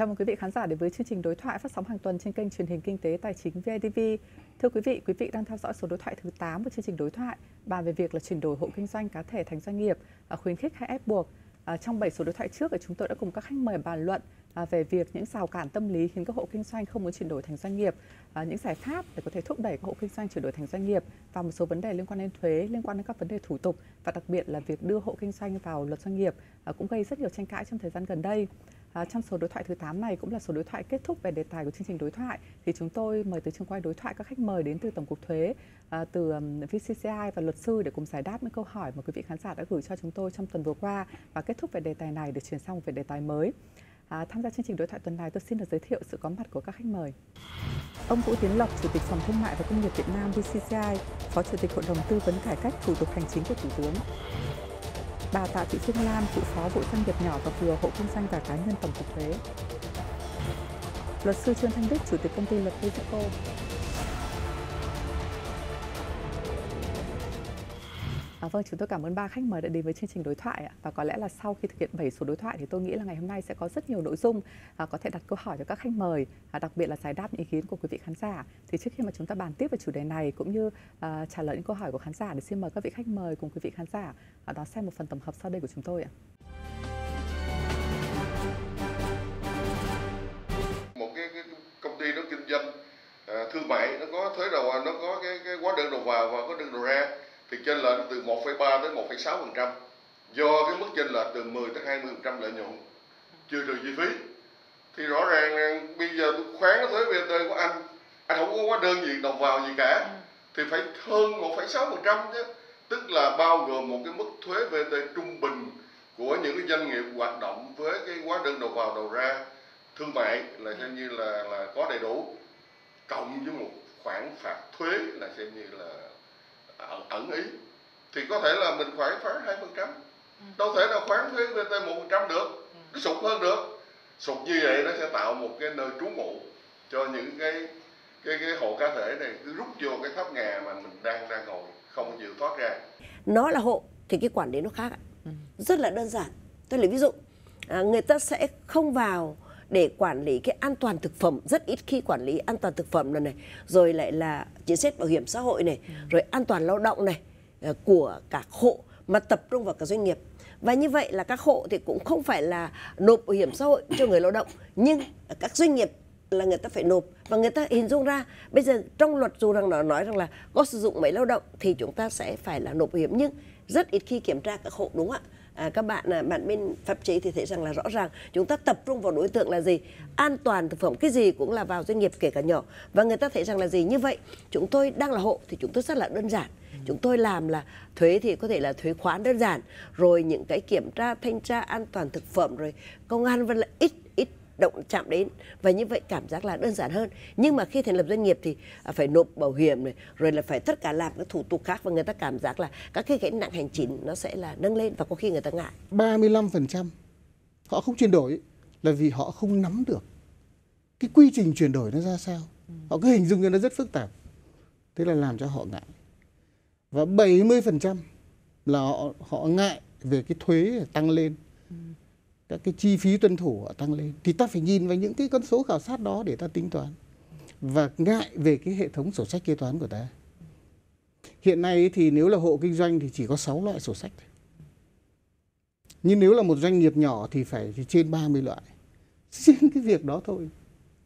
Chào mừng quý vị khán giả đến với chương trình đối thoại phát sóng hàng tuần trên kênh truyền hình kinh tế tài chính VTV. Thưa quý vị, quý vị đang theo dõi số đối thoại thứ 8 của chương trình đối thoại bàn về việc là chuyển đổi hộ kinh doanh cá thể thành doanh nghiệp, à, khuyến khích hay ép buộc. À, trong 7 số đối thoại trước chúng tôi đã cùng các khách mời bàn luận à, về việc những rào cản tâm lý khiến các hộ kinh doanh không muốn chuyển đổi thành doanh nghiệp, những giải pháp để có thể thúc đẩy các hộ kinh doanh chuyển đổi thành doanh nghiệp và một số vấn đề liên quan đến thuế, liên quan đến các vấn đề thủ tục và đặc biệt là việc đưa hộ kinh doanh vào luật doanh nghiệp cũng gây rất nhiều tranh cãi trong thời gian gần đây. À, trong số đối thoại thứ 8 này cũng là số đối thoại kết thúc về đề tài của chương trình đối thoại thì chúng tôi mời tới trường quay đối thoại các khách mời đến từ Tổng cục Thuế, à, từ VCCI và luật sư để cùng giải đáp những câu hỏi mà quý vị khán giả đã gửi cho chúng tôi trong tuần vừa qua và kết thúc về đề tài này để chuyển sang về đề tài mới. À, tham gia chương trình đối thoại tuần này tôi xin được giới thiệu sự có mặt của các khách mời. Ông Vũ Tiến Lộc, Chủ tịch Phòng Thương mại và Công nghiệp Việt Nam VCCI, Phó Chủ tịch Hội đồng Tư vấn Cải cách Thủ tục Hành chính của Thủ tướng bà Tạ Thị Phương Lan, cựu phó vụ doanh nghiệp nhỏ và vừa hộ kinh doanh và cá nhân tổng cục thuế. Luật sư Trương Thanh Đức, chủ tịch công ty luật Vesico. À, vâng, chúng tôi cảm ơn ba khách mời đã đến với chương trình đối thoại ạ. Và có lẽ là sau khi thực hiện 7 số đối thoại thì tôi nghĩ là ngày hôm nay sẽ có rất nhiều nội dung à, có thể đặt câu hỏi cho các khách mời, à, đặc biệt là giải đáp những ý kiến của quý vị khán giả. Thì trước khi mà chúng ta bàn tiếp về chủ đề này cũng như à, trả lời những câu hỏi của khán giả thì xin mời các vị khách mời cùng quý vị khán giả à, đón xem một phần tổng hợp sau đây của chúng tôi ạ. Một cái, cái công ty nó kinh doanh à, thương mại nó có thuế đầu nó có cái, cái hóa đơn đầu vào và có đơn đầu ra thì chênh lệch từ 1,3 đến 1,6% do cái mức chênh lệch từ 10 tới 20% lợi nhuận chưa trừ chi phí. Thì rõ ràng bây giờ tôi khoán cái thuế VAT của anh anh không có hóa đơn gì đầu vào gì cả. Thì phải hơn 1,6% chứ. Tức là bao gồm một cái mức thuế VAT trung bình của những cái doanh nghiệp hoạt động với cái hóa đơn đầu vào đầu ra. Thương mại là xem như là là có đầy đủ. Cộng với một khoản phạt thuế là xem như là ẩn ý thì có thể là mình phải khoán hai phần trăm ừ. đâu thể nào khoán thuế VAT một phần trăm được ừ. nó sụt hơn được sụt như vậy nó sẽ tạo một cái nơi trú ngụ cho những cái cái cái hộ cá thể này cứ rút vô cái tháp ngà mà mình đang đang ngồi không chịu thoát ra nó là hộ thì cái quản lý nó khác ạ ừ. rất là đơn giản tôi lấy ví dụ à, người ta sẽ không vào để quản lý cái an toàn thực phẩm rất ít khi quản lý an toàn thực phẩm này này. Rồi lại là chính sách bảo hiểm xã hội này ừ. rồi an toàn lao động này ờ, của các hộ mà tập trung vào các doanh nghiệp. Và như vậy là các hộ thì cũng không phải là nộp bảo hiểm xã hội cho người lao động nhưng các doanh nghiệp là người ta phải nộp. Và người ta hình dung ra bây giờ trong luật dù rằng nó nói rằng là có sử dụng máy lao động thì chúng ta sẽ phải là nộp bảo hiểm nhưng rất ít khi kiểm tra các hộ đúng không ạ à, các bạn à, bạn bên pháp chế thì thấy rằng là rõ ràng chúng ta tập trung vào đối tượng là gì? An toàn thực phẩm cái gì cũng là vào doanh nghiệp kể cả nhỏ. Và người ta thấy rằng là gì? Như vậy chúng tôi đang là hộ thì chúng tôi rất là đơn giản. Chúng tôi làm là thuế thì có thể là thuế khoán đơn giản. Rồi những cái kiểm tra thanh tra an toàn thực phẩm rồi công an vẫn là ít ít động chạm đến. Và như vậy cảm giác là đơn giản hơn. Nhưng mà khi thành lập doanh nghiệp thì à, phải nộp bảo hiểm này rồi là phải tất cả làm các thủ tục khác và người ta cảm giác là các cái gánh nặng hành chính nó sẽ là nâng lên và có khi người ta ngại. 35% họ không chuyển đổi là vì họ không nắm được cái quy trình chuyển đổi nó ra sao. Họ cứ hình dung cho nó rất phức tạp. Thế là làm cho họ ngại. Và 70% là họ, họ ngại về cái thuế tăng lên các cái chi phí tuân thủ họ tăng lên thì ta phải nhìn vào những cái con số khảo sát đó để ta tính toán và ngại về cái hệ thống sổ sách kế toán của ta. Hiện nay thì nếu là hộ kinh doanh thì chỉ có 6 loại sổ sách thôi. Nhưng nếu là một doanh nghiệp nhỏ thì phải thì trên 30 loại. Riêng cái việc đó thôi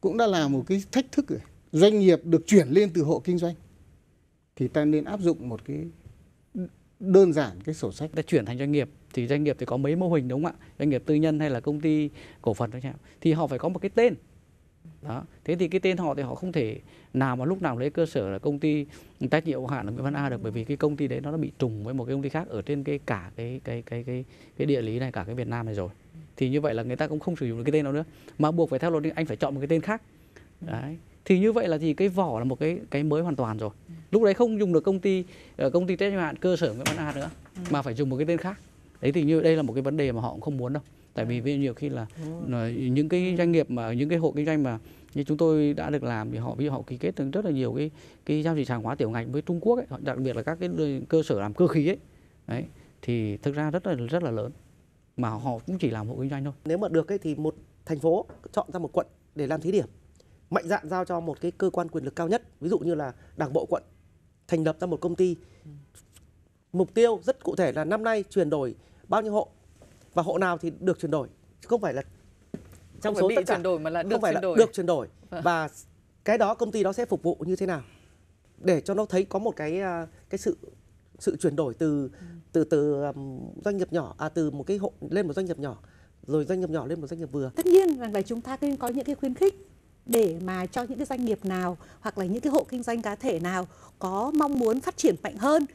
cũng đã là một cái thách thức rồi. Doanh nghiệp được chuyển lên từ hộ kinh doanh thì ta nên áp dụng một cái đơn giản cái sổ sách. Đã chuyển thành doanh nghiệp, thì doanh nghiệp thì có mấy mô hình, đúng không ạ? Doanh nghiệp tư nhân hay là công ty cổ phần chẳng thì họ phải có một cái tên. Đó, thế thì cái tên họ thì họ không thể nào mà lúc nào lấy cơ sở là công ty trách nhiệm hữu hạn là Nguyễn Văn A được, bởi vì cái công ty đấy nó bị trùng với một cái công ty khác ở trên cái cả cái cái cái cái cái địa lý này, cả cái Việt Nam này rồi. Thì như vậy là người ta cũng không sử dụng được cái tên đó nữa, mà buộc phải theo luật, anh phải chọn một cái tên khác. Đấy thì như vậy là thì cái vỏ là một cái cái mới hoàn toàn rồi. Lúc đấy không dùng được công ty ờ, công ty trách nhiệm hạn cơ sở Nguyễn Văn A nữa mà phải dùng một cái tên khác. Đấy thì như đây là một cái vấn đề mà họ cũng không muốn đâu. Tại vì ví nhiều khi là, là những cái doanh nghiệp mà những cái hộ kinh doanh mà như chúng tôi đã được làm thì họ ví dụ họ ký kết rất là nhiều cái cái giao dịch hàng hóa tiểu ngạch với Trung Quốc ấy, đặc biệt là các cái cơ sở làm cơ khí ấy. Đấy thì thực ra rất là rất là lớn. Mà họ cũng chỉ làm hộ kinh doanh thôi. Nếu mà được ấy thì một thành phố chọn ra một quận để làm thí điểm mạnh dạn giao cho một cái cơ quan quyền lực cao nhất ví dụ như là đảng bộ quận thành lập ra một công ty. Mục tiêu rất cụ thể là năm nay chuyển đổi bao nhiêu hộ và hộ nào thì được chuyển đổi chứ không phải là trong số bị tất cả. chuyển đổi mà là được không phải chuyển đổi. là được chuyển đổi. Vâng. và cái đó công ty đó sẽ phục vụ như thế nào? Để cho nó thấy có một cái à, cái sự sự chuyển đổi từ từ từ doanh nghiệp nhỏ à từ một cái hộ lên một doanh nghiệp nhỏ rồi doanh nghiệp nhỏ lên một doanh nghiệp vừa. Tất nhiên rằng là chúng ta nên có những cái khuyến khích để mà cho những cái doanh nghiệp nào hoặc là những cái hộ kinh doanh cá thể nào có mong muốn phát triển mạnh hơn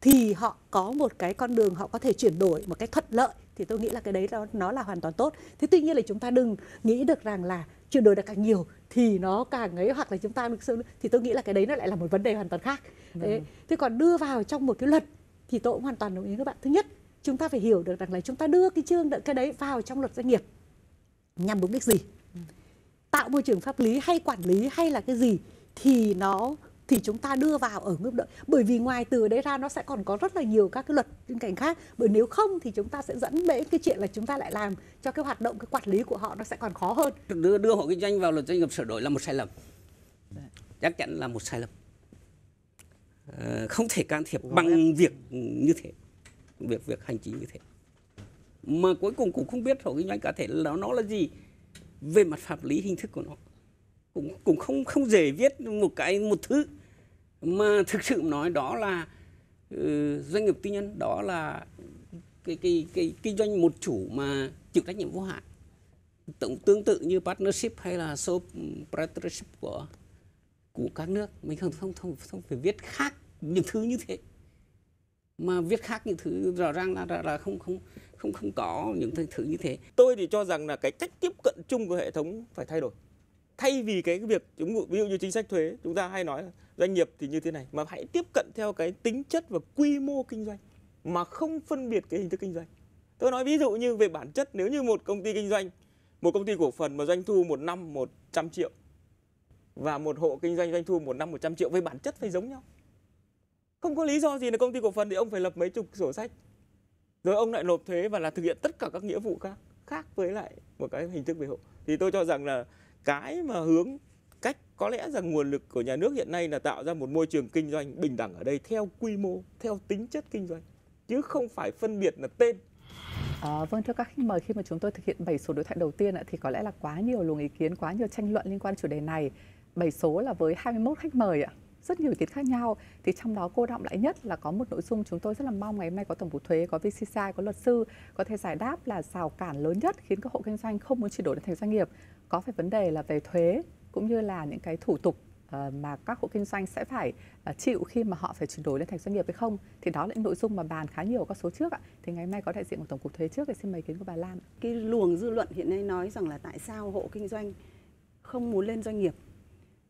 thì họ có một cái con đường họ có thể chuyển đổi một cách thuận lợi thì tôi nghĩ là cái đấy nó nó là hoàn toàn tốt. Thế tuy nhiên là chúng ta đừng nghĩ được rằng là chuyển đổi được càng nhiều thì nó càng ấy hoặc là chúng ta được thì tôi nghĩ là cái đấy nó lại là một vấn đề hoàn toàn khác. Thế, vâng. thế còn đưa vào trong một cái luật thì tôi cũng hoàn toàn đồng ý các bạn. Thứ nhất, chúng ta phải hiểu được rằng là chúng ta đưa cái chương cái đấy vào trong luật doanh nghiệp nhằm mục đích gì? Tạo môi trường pháp lý hay quản lý hay là cái gì thì nó thì chúng ta đưa vào ở mức độ bởi vì ngoài từ đấy ra nó sẽ còn có rất là nhiều các cái luật bên cạnh khác. Bởi nếu không thì chúng ta sẽ dẫn đến cái chuyện là chúng ta lại làm cho cái hoạt động cái quản lý của họ nó sẽ còn khó hơn. Đưa đưa hộ kinh doanh vào luật doanh nghiệp sửa đổi là một sai lầm. Chắc chắn là một sai lầm. À, không thể can thiệp bằng việc như thế việc việc hành chính như thế. Mà cuối cùng cũng không biết hộ kinh doanh cá thể là nó là gì về mặt pháp lý hình thức của nó. Cũng cũng không không dễ viết một cái một thứ. Mà thực sự nói đó là uh, doanh nghiệp tư nhân đó là cái cái cái kinh doanh một chủ mà chịu trách nhiệm vô hạn. Tương, tương tự như partnership hay là sole ừ, proprietorship của của các nước. Mình không không không không phải viết khác những thứ như thế mà viết khác những thứ rõ ràng là, là, là không không không không có những thứ như thế. Tôi thì cho rằng là cái cách tiếp cận chung của hệ thống phải thay đổi. Thay vì cái việc chúng ví dụ như chính sách thuế chúng ta hay nói là doanh nghiệp thì như thế này mà hãy tiếp cận theo cái tính chất và quy mô kinh doanh mà không phân biệt cái hình thức kinh doanh. Tôi nói ví dụ như về bản chất nếu như một công ty kinh doanh một công ty cổ phần mà doanh thu một năm 100 triệu và một hộ kinh doanh doanh thu một năm 100 triệu về bản chất phải giống nhau không có lý do gì là công ty cổ phần thì ông phải lập mấy chục sổ sách rồi ông lại nộp thuế và là thực hiện tất cả các nghĩa vụ khác khác với lại một cái hình thức về hộ thì tôi cho rằng là cái mà hướng cách có lẽ rằng nguồn lực của nhà nước hiện nay là tạo ra một môi trường kinh doanh bình đẳng ở đây theo quy mô, theo tính chất kinh doanh chứ không phải phân biệt là tên. À, vâng thưa các khách mời khi mà chúng tôi thực hiện 7 số đối thoại đầu tiên thì có lẽ là quá nhiều luồng ý kiến, quá nhiều tranh luận liên quan chủ đề này. 7 số là với 21 khách mời ạ rất nhiều ý kiến khác nhau. Thì trong đó cô động lại nhất là có một nội dung chúng tôi rất là mong ngày hôm nay có tổng cục thuế, có vcci, có luật sư có thể giải đáp là rào cản lớn nhất khiến các hộ kinh doanh không muốn chuyển đổi thành doanh nghiệp có phải vấn đề là về thuế cũng như là những cái thủ tục ờ, mà các hộ kinh doanh sẽ phải ờ, chịu khi mà họ phải chuyển đổi lên thành doanh nghiệp hay không? Thì đó là những nội dung mà bàn khá nhiều các số trước ạ. Thì ngày hôm nay có đại diện của tổng cục thuế trước thì xin mời ý kiến của bà Lan cái luồng dư luận hiện nay nói rằng là tại sao hộ kinh doanh không muốn lên doanh nghiệp?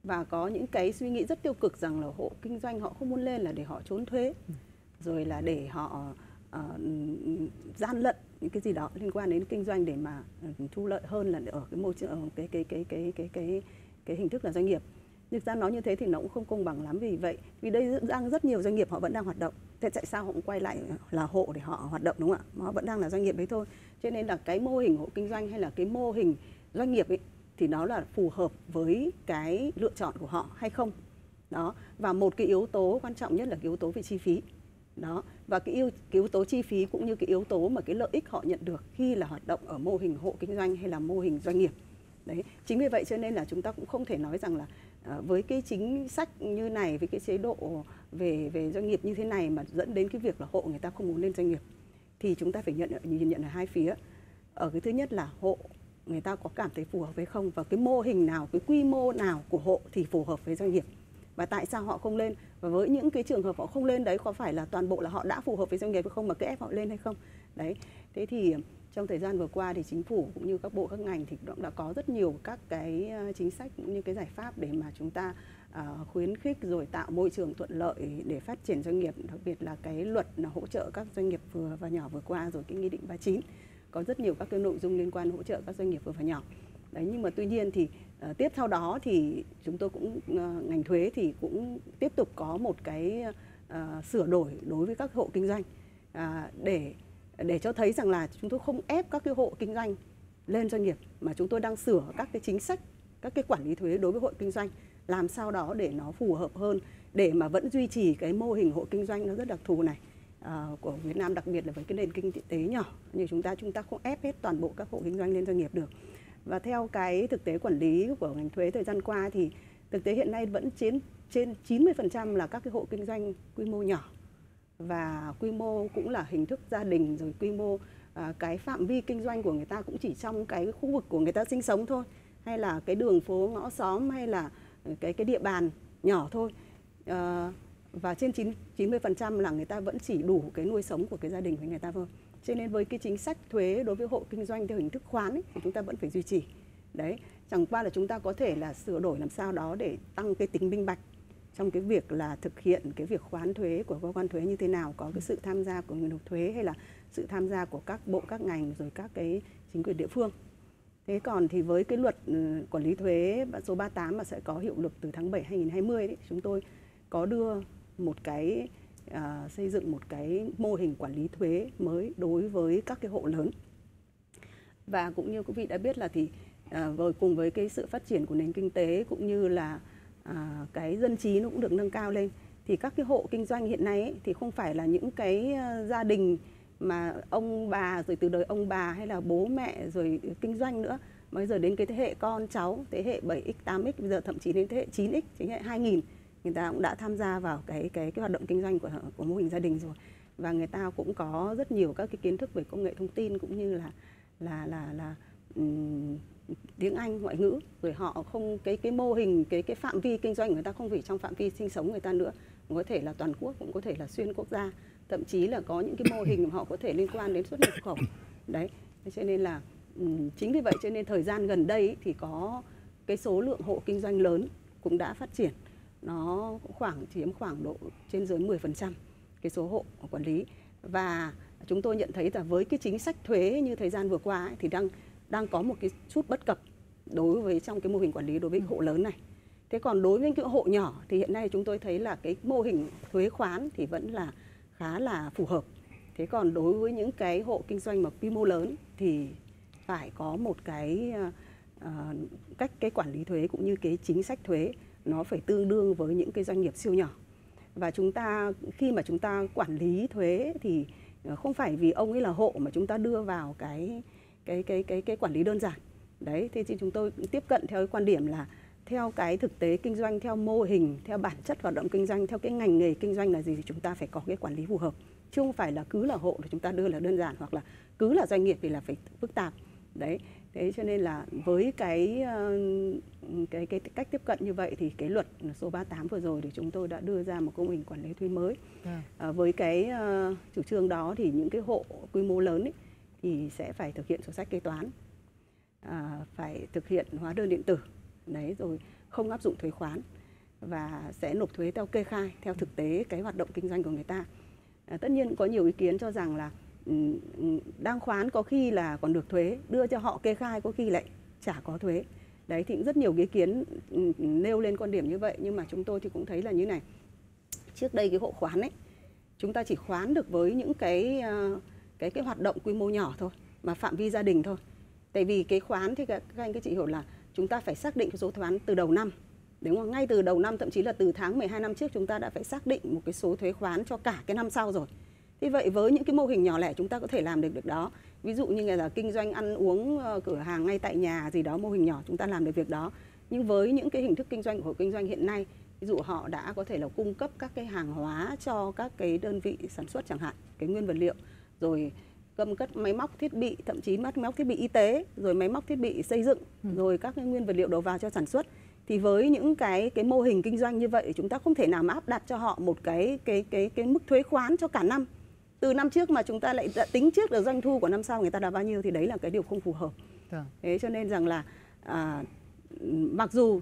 Và có những cái suy nghĩ rất tiêu cực rằng là hộ kinh doanh họ không muốn lên là để họ trốn thuế rồi là để họ uh, gian lận những cái gì đó liên quan đến kinh doanh để mà ờ, thu lợi hơn là ở cái môi trường ờ, cái cái cái cái cái cái cái hình thức là doanh nghiệp. Thực ra nói như thế thì nó cũng không công bằng lắm vì vậy vì đây đang rất nhiều doanh nghiệp họ vẫn đang hoạt động. Thế tại sao họ cũng quay lại là hộ để họ hoạt động đúng không ạ? Họ vẫn đang là doanh nghiệp đấy thôi. Cho nên là cái mô hình hộ kinh doanh hay là cái mô hình doanh nghiệp ấy thì nó là phù hợp với cái lựa chọn của họ hay không. Đó và một cái yếu tố quan trọng nhất là cái yếu tố về chi phí. Đó và cái yếu, cái yếu tố chi phí cũng như cái yếu tố mà cái lợi ích họ nhận được khi là hoạt động ở mô hình hộ kinh doanh hay là mô hình doanh nghiệp. Đấy chính vì vậy cho nên là chúng ta cũng không thể nói rằng là ờ, với cái chính sách như này với cái chế độ về về doanh nghiệp như thế này mà dẫn đến cái việc là hộ người ta không muốn lên doanh nghiệp thì chúng ta phải nhận nhìn nhận ở hai phía. Ở cái thứ nhất là hộ người ta có cảm thấy phù hợp với không và cái mô hình nào cái quy mô nào của hộ thì phù hợp với doanh nghiệp. Và tại sao họ không lên? Và với những cái trường hợp họ không lên đấy có phải là toàn bộ là họ đã phù hợp với doanh nghiệp hay không mà cứ ép họ lên hay không? Đấy thế thì trong thời gian vừa qua thì chính phủ cũng như các bộ các ngành thì cũng đã có rất nhiều các cái ờ, chính sách cũng như cái giải pháp để mà chúng ta uh, khuyến khích rồi tạo môi trường thuận lợi để phát triển doanh nghiệp. Đặc biệt là cái luật là hỗ trợ các doanh nghiệp vừa và nhỏ vừa qua rồi cái nghị định 39 có rất nhiều các cái nội dung liên quan hỗ trợ các doanh nghiệp vừa và nhỏ. Đấy nhưng mà tuy nhiên thì uh, tiếp sau đó thì chúng tôi cũng uh, ngành thuế thì cũng tiếp tục có một cái uh, sửa đổi đối với các hộ kinh doanh. Uh, để để cho thấy rằng là chúng tôi không ép các cái hộ kinh doanh lên doanh nghiệp mà chúng tôi đang sửa các cái chính sách các cái quản lý thuế đối với hộ kinh doanh làm sao đó để nó phù hợp hơn để mà vẫn duy trì cái mô hình hộ kinh doanh nó rất đặc thù này. Ờ, của Việt Nam đặc biệt là với cái nền kinh tế nhỏ. Như chúng ta chúng ta không ép hết toàn bộ các hộ kinh doanh lên doanh nghiệp được. Và theo cái thực tế quản lý của ngành thuế thời gian qua thì thực tế hiện nay vẫn trên trên 90% là các cái hộ kinh doanh quy mô nhỏ. Và quy mô cũng là hình thức gia đình rồi quy mô à, cái phạm vi kinh doanh của người ta cũng chỉ trong cái khu vực của người ta sinh sống thôi. Hay là cái đường phố ngõ xóm hay là cái cái địa bàn nhỏ thôi. À, và trên 9 90% là người ta vẫn chỉ đủ cái nuôi sống của cái gia đình của người ta thôi. Cho nên với cái chính sách thuế đối với hộ kinh doanh theo hình thức khoán ấy, thì chúng ta vẫn phải duy trì. Đấy chẳng qua là chúng ta có thể là sửa đổi làm sao đó để tăng cái tính minh bạch trong cái việc là thực hiện cái việc khoán thuế của cơ quan thuế như thế nào có cái sự tham gia của người nộp thuế hay là sự tham gia của các bộ các ngành rồi các cái chính quyền địa phương. Thế còn thì với cái luật ừ, quản lý thuế số 38 mà sẽ có hiệu lực từ tháng 7 2020 đấy chúng tôi có đưa một cái à, xây dựng một cái mô hình quản lý thuế mới đối với các cái hộ lớn. Và cũng như quý vị đã biết là thì à, với cùng với cái sự phát triển của nền kinh tế cũng như là à, cái dân trí nó cũng được nâng cao lên thì các cái hộ kinh doanh hiện nay ấy, thì không phải là những cái à, gia đình mà ông bà rồi từ đời ông bà hay là bố mẹ rồi kinh doanh nữa. Bây giờ đến cái thế hệ con cháu thế hệ 7x 8x bây giờ thậm chí đến thế hệ 9x chính hệ 2000 người ta cũng đã tham gia vào cái cái cái hoạt động kinh doanh của của mô hình gia đình rồi. Và người ta cũng có rất nhiều các cái kiến thức về công nghệ thông tin cũng như là là là là um, tiếng Anh ngoại ngữ. Rồi họ không cái cái mô hình cái cái phạm vi kinh doanh của người ta không phải trong phạm vi sinh sống người ta nữa. Có thể là toàn quốc cũng có thể là xuyên quốc gia. Thậm chí là có những cái mô hình mà họ có thể liên quan đến xuất nhập khẩu. Đấy cho nên là um, chính vì vậy cho nên thời gian gần đây thì có cái số lượng hộ kinh doanh lớn cũng đã phát triển nó khoảng chiếm khoảng độ trên dưới 10% cái số hộ quản lý và chúng tôi nhận thấy là với cái chính sách thuế như thời gian vừa qua ấy, thì đang đang có một cái chút bất cập đối với trong cái mô hình quản lý đối với hộ lớn này. Thế còn đối với những hộ nhỏ thì hiện nay chúng tôi thấy là cái mô hình thuế khoán thì vẫn là khá là phù hợp. Thế còn đối với những cái hộ kinh doanh mà quy mô lớn thì phải có một cái uh, cách cái quản lý thuế cũng như cái chính sách thuế nó phải tương đương với những cái doanh nghiệp siêu nhỏ. Và chúng ta, khi mà chúng ta quản lý thuế thì ờ, không phải vì ông ấy là hộ mà chúng ta đưa vào cái cái cái cái cái quản lý đơn giản. Đấy, thế thì chúng tôi tiếp cận theo cái quan điểm là theo cái thực tế kinh doanh, theo mô hình, theo bản chất hoạt động kinh doanh, theo cái ngành nghề kinh doanh là gì thì chúng ta phải có cái quản lý phù hợp. Chứ không phải là cứ là hộ thì chúng ta đưa là đơn giản hoặc là cứ là doanh nghiệp thì là phải phức tạp. Đấy thế cho nên là với cái cái cái cách tiếp cận như vậy thì cái luật số 38 vừa rồi thì chúng tôi đã đưa ra một công hình quản lý thuế mới à. À, với cái uh, chủ trương đó thì những cái hộ quy mô lớn ấy, thì sẽ phải thực hiện sổ sách kế toán à, phải thực hiện hóa đơn điện tử đấy rồi không áp dụng thuế khoán và sẽ nộp thuế theo kê khai theo thực tế cái hoạt động kinh doanh của người ta à, tất nhiên có nhiều ý kiến cho rằng là Ừ, ừ, đang khoán có khi là còn được thuế, đưa cho họ kê khai có khi lại chả có thuế. Đấy, thì cũng rất nhiều ý kiến ừ, nêu lên quan điểm như vậy, nhưng mà chúng tôi thì cũng thấy là như này. Trước đây cái hộ khoán ấy, chúng ta chỉ khoán được với những cái ờ, cái cái hoạt động quy mô nhỏ thôi, mà phạm vi gia đình thôi. Tại vì cái khoán thì các anh các chị hiểu là chúng ta phải xác định cái số khoán từ đầu năm. Đúng không? Ngay từ đầu năm, thậm chí là từ tháng 12 năm trước, chúng ta đã phải xác định một cái số thuế khoán cho cả cái năm sau rồi. Thế vậy với những cái mô hình nhỏ lẻ chúng ta có thể làm được việc đó. Ví dụ như là kinh doanh ăn uống ờ, cửa hàng ngay tại nhà gì đó mô hình nhỏ chúng ta làm được việc đó. Nhưng với những cái hình thức kinh doanh của hộ kinh doanh hiện nay, ví dụ họ đã có thể là cung cấp các cái hàng hóa cho các cái đơn vị sản xuất chẳng hạn, cái nguyên vật liệu rồi cầm cất máy móc thiết bị thậm chí máy móc thiết bị y tế rồi máy móc thiết bị xây dựng ừ. rồi các cái nguyên vật liệu đầu vào cho sản xuất thì với những cái cái mô hình kinh doanh như vậy chúng ta không thể nào mà áp đặt cho họ một cái cái cái cái mức thuế khoán cho cả năm từ năm trước mà chúng ta lại tính trước được doanh thu của năm sau người ta đạt bao nhiêu thì đấy là cái điều không phù hợp Được. thế cho nên rằng là à, mặc dù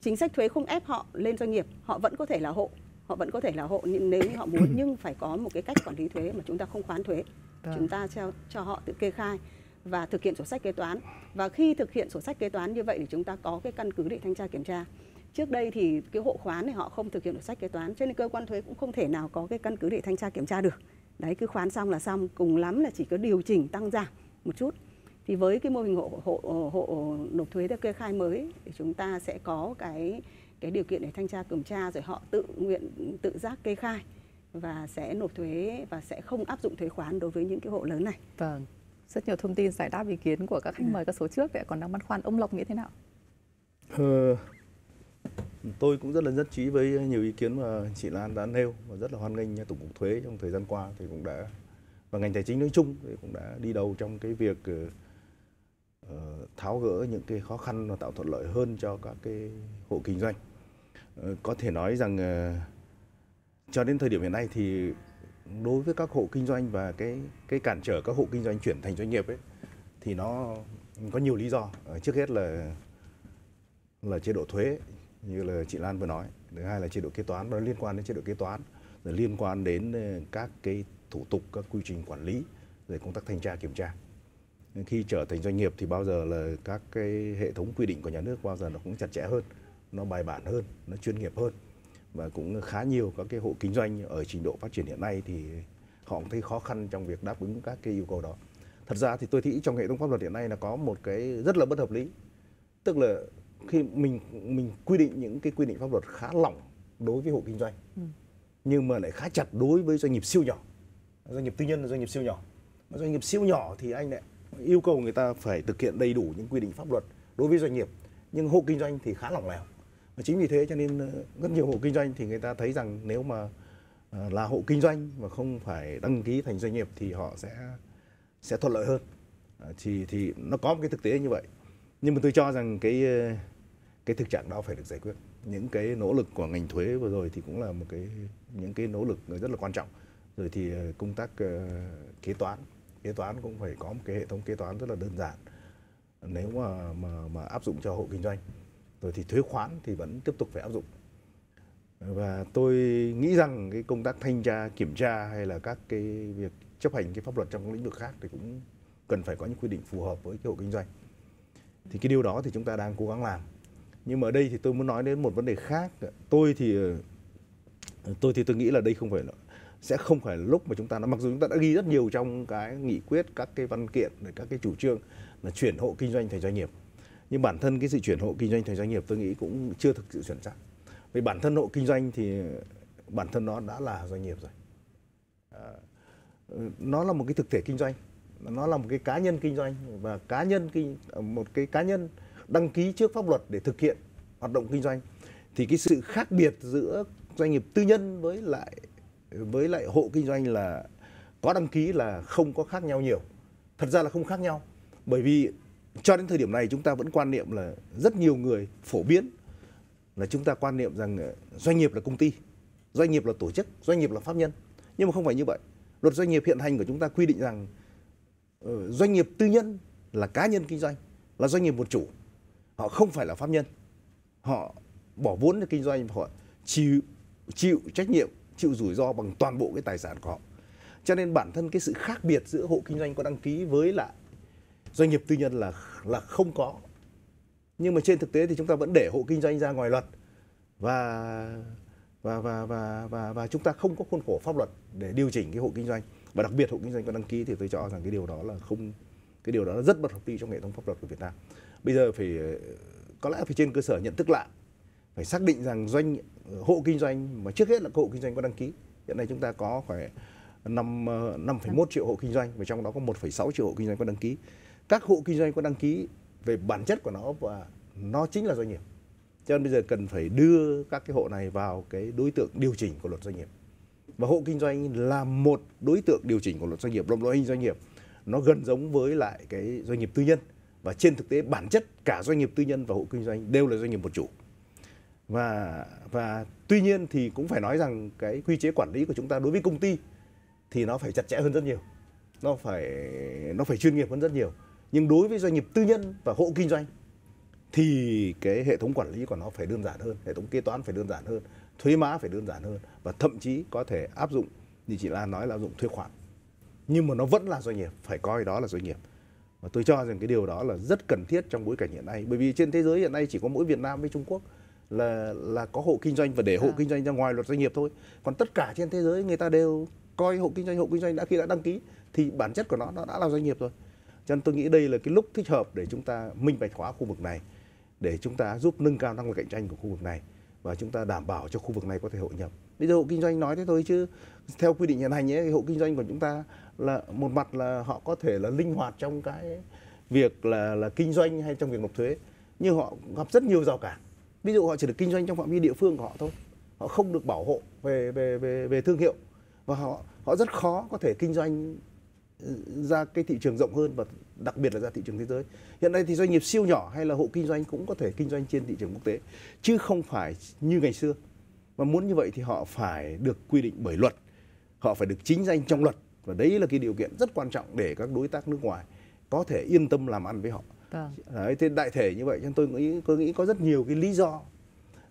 chính sách thuế không ép họ lên doanh nghiệp họ vẫn có thể là hộ họ vẫn có thể là hộ nếu như họ muốn nhưng phải có một cái cách quản lý thuế mà chúng ta không khoán thuế Được. chúng ta cho cho họ tự kê khai và thực hiện sổ sách kế toán và khi thực hiện sổ sách kế toán như vậy thì chúng ta có cái căn cứ để thanh tra kiểm tra trước đây thì cái hộ khoán này họ không thực hiện sổ sách kế toán cho nên cơ quan thuế cũng không thể nào có cái căn cứ để thanh tra kiểm tra được đấy cứ khoán xong là xong cùng lắm là chỉ có điều chỉnh tăng giảm một chút thì với cái mô hình hộ hộ hộ, nộp thuế theo kê khai mới thì chúng ta sẽ có cái cái điều kiện để thanh tra kiểm tra rồi họ tự nguyện tự giác kê khai và sẽ nộp thuế và sẽ không áp dụng thuế khoán đối với những cái hộ lớn này. Vâng. Rất nhiều thông tin giải đáp ý kiến của các khách mời các số trước để còn đang băn khoăn ông Lộc nghĩ thế nào? Ờ, tôi cũng rất là nhất trí với nhiều ý kiến mà chị Lan đã nêu và rất là hoan nghênh tổng cục thuế trong thời gian qua thì cũng đã và ngành tài chính nói chung thì cũng đã đi đầu trong cái việc uh, tháo gỡ những cái khó khăn và tạo thuận lợi hơn cho các cái hộ kinh doanh. Uh, có thể nói rằng uh, cho đến thời điểm hiện nay thì đối với các hộ kinh doanh và cái cái cản trở các hộ kinh doanh chuyển thành doanh nghiệp ấy thì nó có nhiều lý do. Trước hết là là chế độ thuế như là chị Lan vừa nói. Thứ hai là chế độ kế toán, nó liên quan đến chế độ kế toán, rồi liên quan đến ờ, các cái thủ tục, các quy trình quản lý, rồi công tác thanh tra, kiểm tra. Khi trở thành doanh nghiệp thì bao giờ là các cái hệ thống quy định của nhà nước bao giờ nó cũng chặt chẽ hơn, nó bài bản hơn, nó chuyên nghiệp hơn, và cũng khá nhiều các cái hộ kinh doanh ở trình độ phát triển hiện nay thì họ cũng thấy khó khăn trong việc đáp ứng các cái yêu cầu đó. Thật ra thì tôi nghĩ trong hệ thống pháp luật hiện nay là có một cái rất là bất hợp lý, tức là khi mình mình quy định những cái quy định pháp luật khá lỏng đối với hộ kinh doanh ừ. nhưng mà lại khá chặt đối với doanh nghiệp siêu nhỏ. Doanh nghiệp tư nhân là doanh nghiệp siêu nhỏ. Mà doanh nghiệp siêu nhỏ thì anh lại yêu cầu người ta phải thực hiện đầy đủ những quy định pháp luật đối với doanh nghiệp nhưng hộ kinh doanh thì khá lỏng lẻo. Và chính vì thế cho nên ờ, rất nhiều hộ kinh doanh thì người ta thấy rằng nếu mà ờ, là hộ kinh doanh mà không phải đăng ký thành doanh nghiệp thì họ sẽ sẽ thuận lợi hơn. Ờ, thì thì nó có một cái thực tế như vậy. Nhưng mà tôi cho rằng cái cái thực trạng đó phải được giải quyết. Những cái nỗ lực của ngành thuế vừa rồi thì cũng là một cái, những cái nỗ lực rất là quan trọng. Rồi thì ờ, công tác ờ, kế toán kế toán cũng phải có một cái hệ thống kế toán rất là đơn giản. Nếu mà mà mà áp dụng cho hộ kinh doanh, rồi thì thuế khoán thì vẫn tiếp tục phải áp dụng. Và tôi nghĩ rằng cái công tác thanh tra, kiểm tra hay là các cái việc chấp hành cái pháp luật trong lĩnh vực khác thì cũng cần phải có những quy định phù hợp với cái hộ kinh doanh. Thì cái điều đó thì chúng ta đang cố gắng làm nhưng mà ở đây thì tôi muốn nói đến một vấn đề khác. Tôi thì tôi thì tôi nghĩ là đây không phải là sẽ không phải là lúc mà chúng ta mặc dù chúng ta đã ghi rất nhiều trong cái nghị quyết các cái văn kiện các cái chủ trương là chuyển hộ kinh doanh thành doanh nghiệp. Nhưng bản thân cái sự chuyển hộ kinh doanh thành doanh nghiệp tôi nghĩ cũng chưa thực sự chuẩn xác. Vì bản thân hộ kinh doanh thì bản thân nó đã là doanh nghiệp rồi. À, nó là một cái thực thể kinh doanh nó là một cái cá nhân kinh doanh và cá nhân kinh một cái cá nhân đăng ký trước pháp luật để thực hiện hoạt động kinh doanh. Thì cái sự khác biệt giữa doanh nghiệp tư nhân với lại với lại hộ kinh doanh là có đăng ký là không có khác nhau nhiều. Thật ra là không khác nhau, bởi vì cho đến thời điểm này chúng ta vẫn quan niệm là rất nhiều người phổ biến là chúng ta quan niệm rằng ờ, doanh nghiệp là công ty, doanh nghiệp là tổ chức, doanh nghiệp là pháp nhân. Nhưng mà không phải như vậy. Luật doanh nghiệp hiện hành của chúng ta quy định rằng ờ, doanh nghiệp tư nhân là cá nhân kinh doanh, là doanh nghiệp một chủ họ không phải là pháp nhân. Họ bỏ vốn để kinh doanh họ chịu chịu trách nhiệm, chịu rủi ro bằng toàn bộ cái tài sản của họ. Cho nên bản thân cái sự khác biệt giữa hộ kinh doanh có đăng ký với lại doanh nghiệp tư nhân là là không có. Nhưng mà trên thực tế thì chúng ta vẫn để hộ kinh doanh ra ngoài luật và và và và và và chúng ta không có khuôn khổ pháp luật để điều chỉnh cái hộ kinh doanh. Và đặc biệt hộ kinh doanh có đăng ký thì tôi cho rằng cái điều đó là không, cái điều đó là rất bất hợp lý trong hệ thống pháp luật của Việt Nam bây giờ phải ờ, có lẽ phải trên cơ sở nhận thức lại phải xác định rằng doanh ờ, hộ kinh doanh mà trước hết là hộ kinh doanh có đăng ký. Hiện nay chúng ta có khoảng năm ờ, 5,1 triệu hộ kinh doanh và trong đó có 1,6 triệu hộ kinh doanh có đăng ký. Các hộ kinh doanh có đăng ký về bản chất của nó và nó chính là doanh nghiệp. Cho nên bây giờ cần phải đưa các cái hộ này vào cái đối tượng điều chỉnh của luật doanh nghiệp. Và hộ kinh doanh là một đối tượng điều chỉnh của luật doanh nghiệp loại hình doanh nghiệp. Nó gần giống với lại cái doanh nghiệp tư nhân và trên thực tế, bản chất cả doanh nghiệp tư nhân và hộ kinh doanh đều là doanh nghiệp một chủ. Và và tuy nhiên thì cũng phải nói rằng cái quy chế quản lý của chúng ta đối với công ty thì nó phải chặt chẽ hơn rất nhiều. Nó phải nó phải chuyên nghiệp hơn rất nhiều. Nhưng đối với doanh nghiệp tư nhân và hộ kinh doanh thì cái hệ thống quản lý của nó phải đơn giản hơn, hệ thống kế toán phải đơn giản hơn, thuế má phải đơn giản hơn và thậm chí có thể áp dụng, như chị Lan nói là áp dụng thuế khoản. Nhưng mà nó vẫn là doanh nghiệp, phải coi đó là doanh nghiệp và tôi cho rằng cái điều đó là rất cần thiết trong bối cảnh hiện nay. Bởi vì trên thế giới hiện nay chỉ có mỗi Việt Nam với Trung Quốc là là có hộ kinh doanh và để hộ à. kinh doanh ra ngoài luật doanh nghiệp thôi. Còn tất cả trên thế giới người ta đều coi hộ kinh doanh hộ kinh doanh đã khi đã đăng ký thì bản chất của nó nó đã là doanh nghiệp rồi. Cho nên tôi nghĩ đây là cái lúc thích hợp để chúng ta minh bạch hóa khu vực này để chúng ta giúp nâng cao năng lực cạnh tranh của khu vực này và chúng ta đảm bảo cho khu vực này có thể hội nhập. Bây giờ hộ kinh doanh nói thế thôi chứ theo quy định hiện hành ấy hộ kinh doanh của chúng ta là một mặt là họ có thể là linh hoạt trong cái việc là là kinh doanh hay trong việc nộp thuế nhưng họ gặp rất nhiều rào cản. Ví dụ họ chỉ được kinh doanh trong phạm vi địa phương của họ thôi. Họ không được bảo hộ về về về về thương hiệu. Và họ họ rất khó có thể kinh doanh ừ, ra cái thị trường rộng hơn và đặc biệt là ra thị trường thế giới. Hiện nay thì doanh nghiệp siêu nhỏ hay là hộ kinh doanh cũng có thể kinh doanh trên thị trường quốc tế chứ không phải như ngày xưa. mà muốn như vậy thì họ phải được quy định bởi luật, họ phải được chính danh trong luật và đấy là cái điều kiện rất quan trọng để các đối tác nước ngoài có thể yên tâm làm ăn với họ. Vâng. Đấy, thế đại thể như vậy cho nên tôi nghĩ tôi nghĩ có rất nhiều cái lý do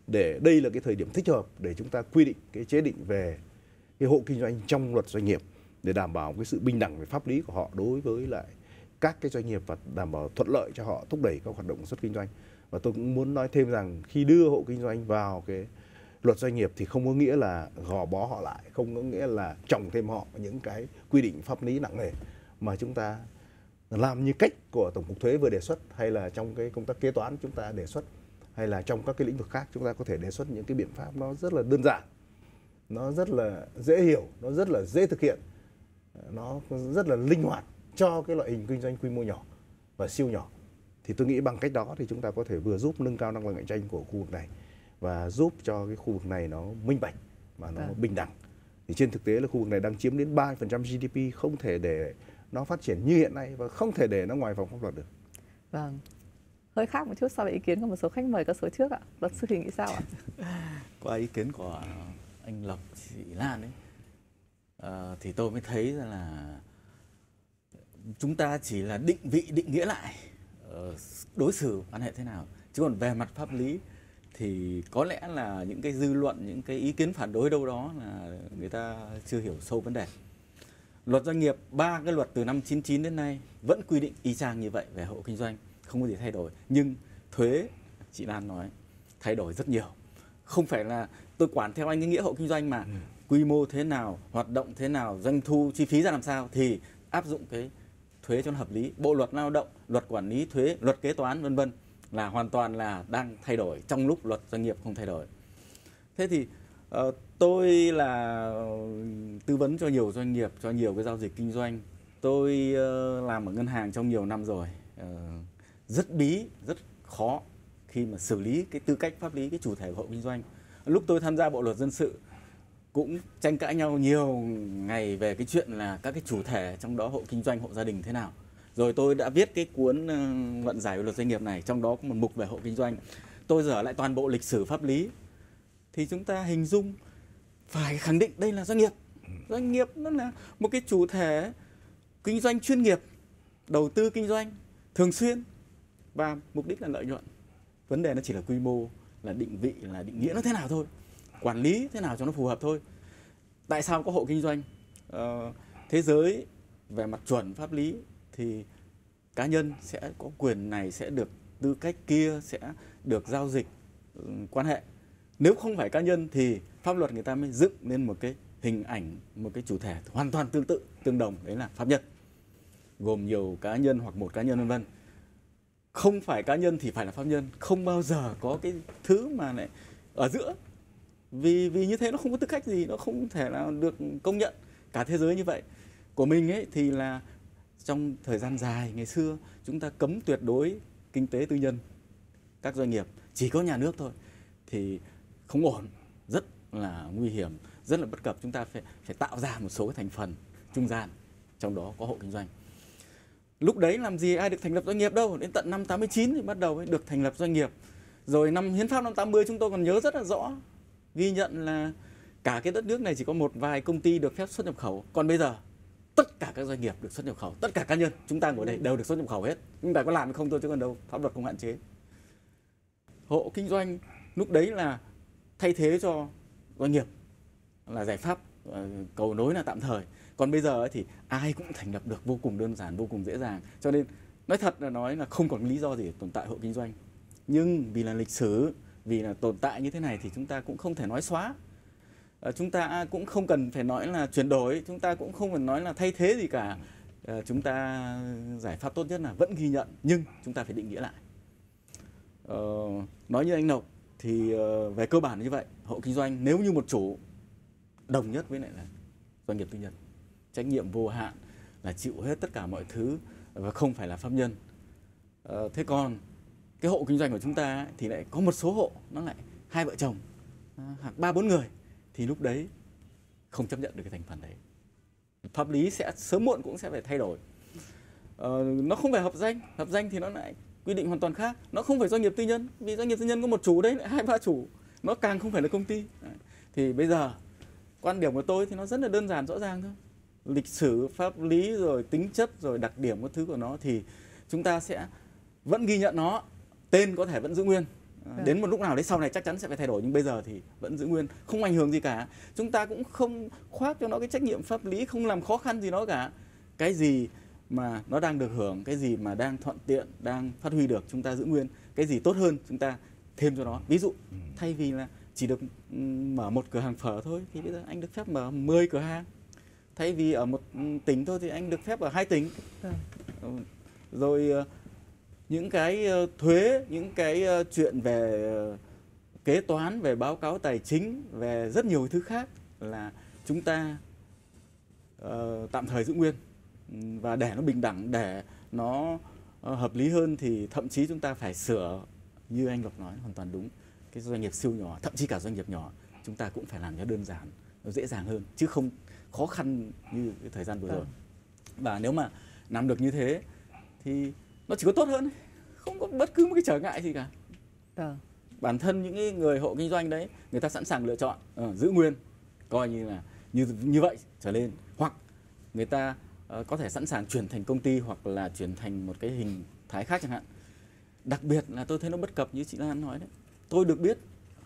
để đây là cái thời điểm thích hợp để chúng ta quy định cái chế định về cái hộ kinh doanh trong luật doanh nghiệp để đảm bảo cái sự bình đẳng về pháp lý của họ đối với lại các cái doanh nghiệp và đảm bảo thuận lợi cho họ thúc đẩy các hoạt động xuất kinh doanh và tôi cũng muốn nói thêm rằng khi đưa hộ kinh doanh vào cái luật doanh nghiệp thì không có nghĩa là gò bó họ lại, không có nghĩa là trồng thêm họ những cái quy định pháp lý nặng nề, mà chúng ta làm như cách của tổng cục thuế vừa đề xuất, hay là trong cái công tác kế toán chúng ta đề xuất, hay là trong các cái lĩnh vực khác chúng ta có thể đề xuất những cái biện pháp nó rất là đơn giản, nó rất là dễ hiểu, nó rất là dễ thực hiện, nó rất là linh hoạt cho cái loại hình kinh doanh quy mô nhỏ và siêu nhỏ. Thì tôi nghĩ bằng cách đó thì chúng ta có thể vừa giúp nâng cao năng lực cạnh tranh của khu vực này và giúp cho cái khu vực này nó minh bạch và nó Vâng. bình đẳng thì trên thực tế là khu vực này đang chiếm đến 3% GDP không thể để nó phát triển như hiện nay và không thể để nó ngoài vòng pháp luật được Vâng. Hơi khác một chút so với ý kiến của một số khách mời có số trước ạ. Luật sư thì nghĩ sao ạ? qua ý kiến của anh Lộc chị Lan ấy ờ, thì tôi mới thấy rằng là chúng ta chỉ là định vị định nghĩa lại ờ, đối xử quan hệ thế nào chứ còn về mặt pháp lý thì có lẽ là những cái dư luận những cái ý kiến phản đối đâu đó là người ta chưa hiểu sâu vấn đề. Luật doanh nghiệp ba cái luật từ năm 99 đến nay vẫn quy định y chang như vậy về hộ kinh doanh không có gì thay đổi. Nhưng thuế chị Lan nói thay đổi rất nhiều. Không phải là tôi quản theo anh cái nghĩa hộ kinh doanh mà quy mô thế nào hoạt động thế nào doanh thu chi phí ra làm sao thì áp dụng cái thuế cho nó hợp lý. Bộ luật lao động luật quản lý thuế luật kế toán vân vân là hoàn toàn là đang thay đổi, trong lúc luật doanh nghiệp không thay đổi. Thế thì ờ, tôi là ờ, tư vấn cho nhiều doanh nghiệp, cho nhiều cái giao dịch kinh doanh. Tôi ờ, làm ở ngân hàng trong nhiều năm rồi rất bí, rất khó khi mà xử lý cái tư cách pháp lý, cái chủ thể của hộ kinh doanh. Lúc tôi tham gia bộ luật dân sự, cũng tranh cãi nhau nhiều ngày về cái chuyện là các cái chủ thể trong đó, hộ kinh doanh, hộ gia đình thế nào rồi tôi đã viết cái cuốn ờ, luận giải về luật doanh nghiệp này trong đó có một mục về hộ kinh doanh. Tôi dở lại toàn bộ lịch sử pháp lý. Thì chúng ta hình dung phải khẳng định đây là doanh nghiệp. Doanh nghiệp nó là một cái chủ thể kinh doanh chuyên nghiệp đầu tư kinh doanh thường xuyên và mục đích là lợi nhuận. Vấn đề nó chỉ là quy mô là định vị là định nghĩa nó thế nào thôi quản lý thế nào cho nó phù hợp thôi. Tại sao có hộ kinh doanh? Ờ, thế giới về mặt chuẩn pháp lý thì cá nhân sẽ có quyền này sẽ được tư cách kia sẽ được giao dịch ừ, quan hệ. Nếu không phải cá nhân thì pháp luật người ta mới dựng nên một cái hình ảnh, một cái chủ thể hoàn toàn tương tự, tương đồng, đấy là pháp nhân, gồm nhiều cá nhân hoặc một cá nhân, vân vân. Không phải cá nhân thì phải là pháp nhân, không bao giờ có cái thứ mà lại ở giữa. Vì vì như thế nó không có tư cách gì, nó không thể nào được công nhận cả thế giới như vậy. Của mình ấy thì là trong thời gian dài, ngày xưa, chúng ta cấm tuyệt đối kinh tế tư nhân, các doanh nghiệp, chỉ có nhà nước thôi, thì không ổn, rất là nguy hiểm, rất là bất cập. Chúng ta phải phải tạo ra một số cái thành phần trung gian, trong đó có hộ kinh doanh. Lúc đấy làm gì ai được thành lập doanh nghiệp đâu, đến tận năm 89 thì bắt đầu mới được thành lập doanh nghiệp. Rồi năm hiến pháp năm 80 chúng tôi còn nhớ rất là rõ, ghi nhận là cả cái đất nước này chỉ có một vài công ty được phép xuất nhập khẩu. Còn bây giờ tất cả các doanh nghiệp được xuất nhập khẩu, tất cả cá nhân chúng ta ngồi đây đều được xuất nhập khẩu hết. Nhưng phải có làm hay không thôi chứ còn đâu, pháp luật không hạn chế. Hộ kinh doanh lúc đấy là thay thế cho doanh nghiệp, là giải pháp ờ, cầu nối là tạm thời. Còn bây giờ thì ai cũng thành lập được vô cùng đơn giản, vô cùng dễ dàng. Cho nên nói thật là nói là không còn lý do gì để tồn tại hộ kinh doanh. Nhưng vì là lịch sử, vì là tồn tại như thế này thì chúng ta cũng không thể nói xóa. Ờ, chúng ta cũng không cần phải nói là chuyển đổi chúng ta cũng không cần nói là thay thế gì cả. Ờ, chúng ta giải pháp tốt nhất là vẫn ghi nhận nhưng chúng ta phải định nghĩa lại. Ờ, nói như anh Lộc thì ờ, về cơ bản như vậy hộ kinh doanh nếu như một chủ đồng nhất với lại là doanh nghiệp tư nhân trách nhiệm vô hạn là chịu hết tất cả mọi thứ và không phải là pháp nhân. Ờ, thế còn cái hộ kinh doanh của chúng ta ấy, thì lại có một số hộ nó lại hai vợ chồng à, hoặc ba bốn người thì lúc đấy không chấp nhận được cái thành phần đấy. Pháp lý sẽ sớm muộn cũng sẽ phải thay đổi. Ờ, nó không phải hợp danh. Hợp danh thì nó lại quy định hoàn toàn khác. Nó không phải doanh nghiệp tư nhân. Vì doanh nghiệp tư nhân có một chủ đấy lại hai ba chủ. Nó càng không phải là công ty. Đấy. thì bây giờ quan điểm của tôi thì nó rất là đơn giản rõ ràng thôi. Lịch sử pháp lý rồi tính chất rồi đặc điểm các thứ của nó thì chúng ta sẽ vẫn ghi nhận nó. Tên có thể vẫn giữ nguyên. Vâng. đến một lúc nào đấy sau này chắc chắn sẽ phải thay đổi nhưng bây giờ thì vẫn giữ nguyên không ảnh hưởng gì cả. Chúng ta cũng không khoác cho nó cái trách nhiệm pháp lý không làm khó khăn gì nó cả. Cái gì mà nó đang được hưởng cái gì mà đang thuận tiện đang phát huy được chúng ta giữ nguyên. Cái gì tốt hơn chúng ta thêm cho nó. Ví dụ thay vì là chỉ được ừm, mở một cửa hàng phở thôi thì bây giờ anh được phép mở 10 cửa hàng. Thay vì ở một ừm, tỉnh thôi thì anh được phép ở hai tỉnh. Vâng. Ừ. rồi ờ, những cái ờ, thuế những cái ờ, chuyện về ờ, kế toán về báo cáo tài chính về rất nhiều thứ khác là chúng ta ờ, tạm thời giữ nguyên. Và để nó bình đẳng để nó hợp lý hơn thì thậm chí chúng ta phải sửa như anh Lộc nói hoàn toàn đúng. Cái doanh nghiệp siêu nhỏ thậm chí cả doanh nghiệp nhỏ chúng ta cũng phải làm cho đơn giản nó dễ dàng hơn chứ không khó khăn như cái thời gian vừa rồi. Và nếu mà làm được như thế thì nó chỉ có tốt hơn không có bất cứ một cái trở ngại gì cả. Vâng. bản thân những cái người hộ kinh doanh đấy người ta sẵn sàng lựa chọn ờ, giữ nguyên coi như là như như vậy trở lên. Hoặc người ta ờ, có thể sẵn sàng chuyển thành công ty hoặc là chuyển thành một cái hình thái khác chẳng hạn. Đặc biệt là tôi thấy nó bất cập như chị Lan nói đấy. Tôi được biết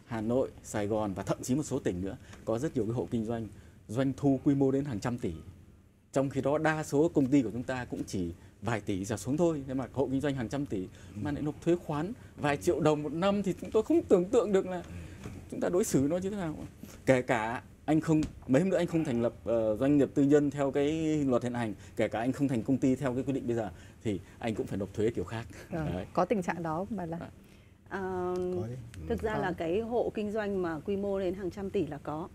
Hà Nội Sài Gòn và thậm chí một số tỉnh nữa có rất nhiều cái hộ kinh doanh doanh thu quy mô đến hàng trăm tỷ. Trong khi đó đa số công ty của chúng ta cũng chỉ vài tỷ trở xuống thôi nhưng mà hộ kinh doanh hàng trăm tỷ mà lại nộp thuế khoán vài triệu đồng một năm thì chúng tôi không tưởng tượng được là chúng ta đối xử nó như thế nào kể cả anh không mấy hôm nữa anh không thành lập ờ, doanh nghiệp tư nhân theo cái luật hiện hành kể cả anh không thành công ty theo cái quy định bây giờ thì anh cũng phải nộp thuế kiểu khác Vâng. Đấy. Có tình trạng đó mà là À, thực ra Có. là cái hộ kinh doanh mà quy mô lên hàng trăm tỷ là có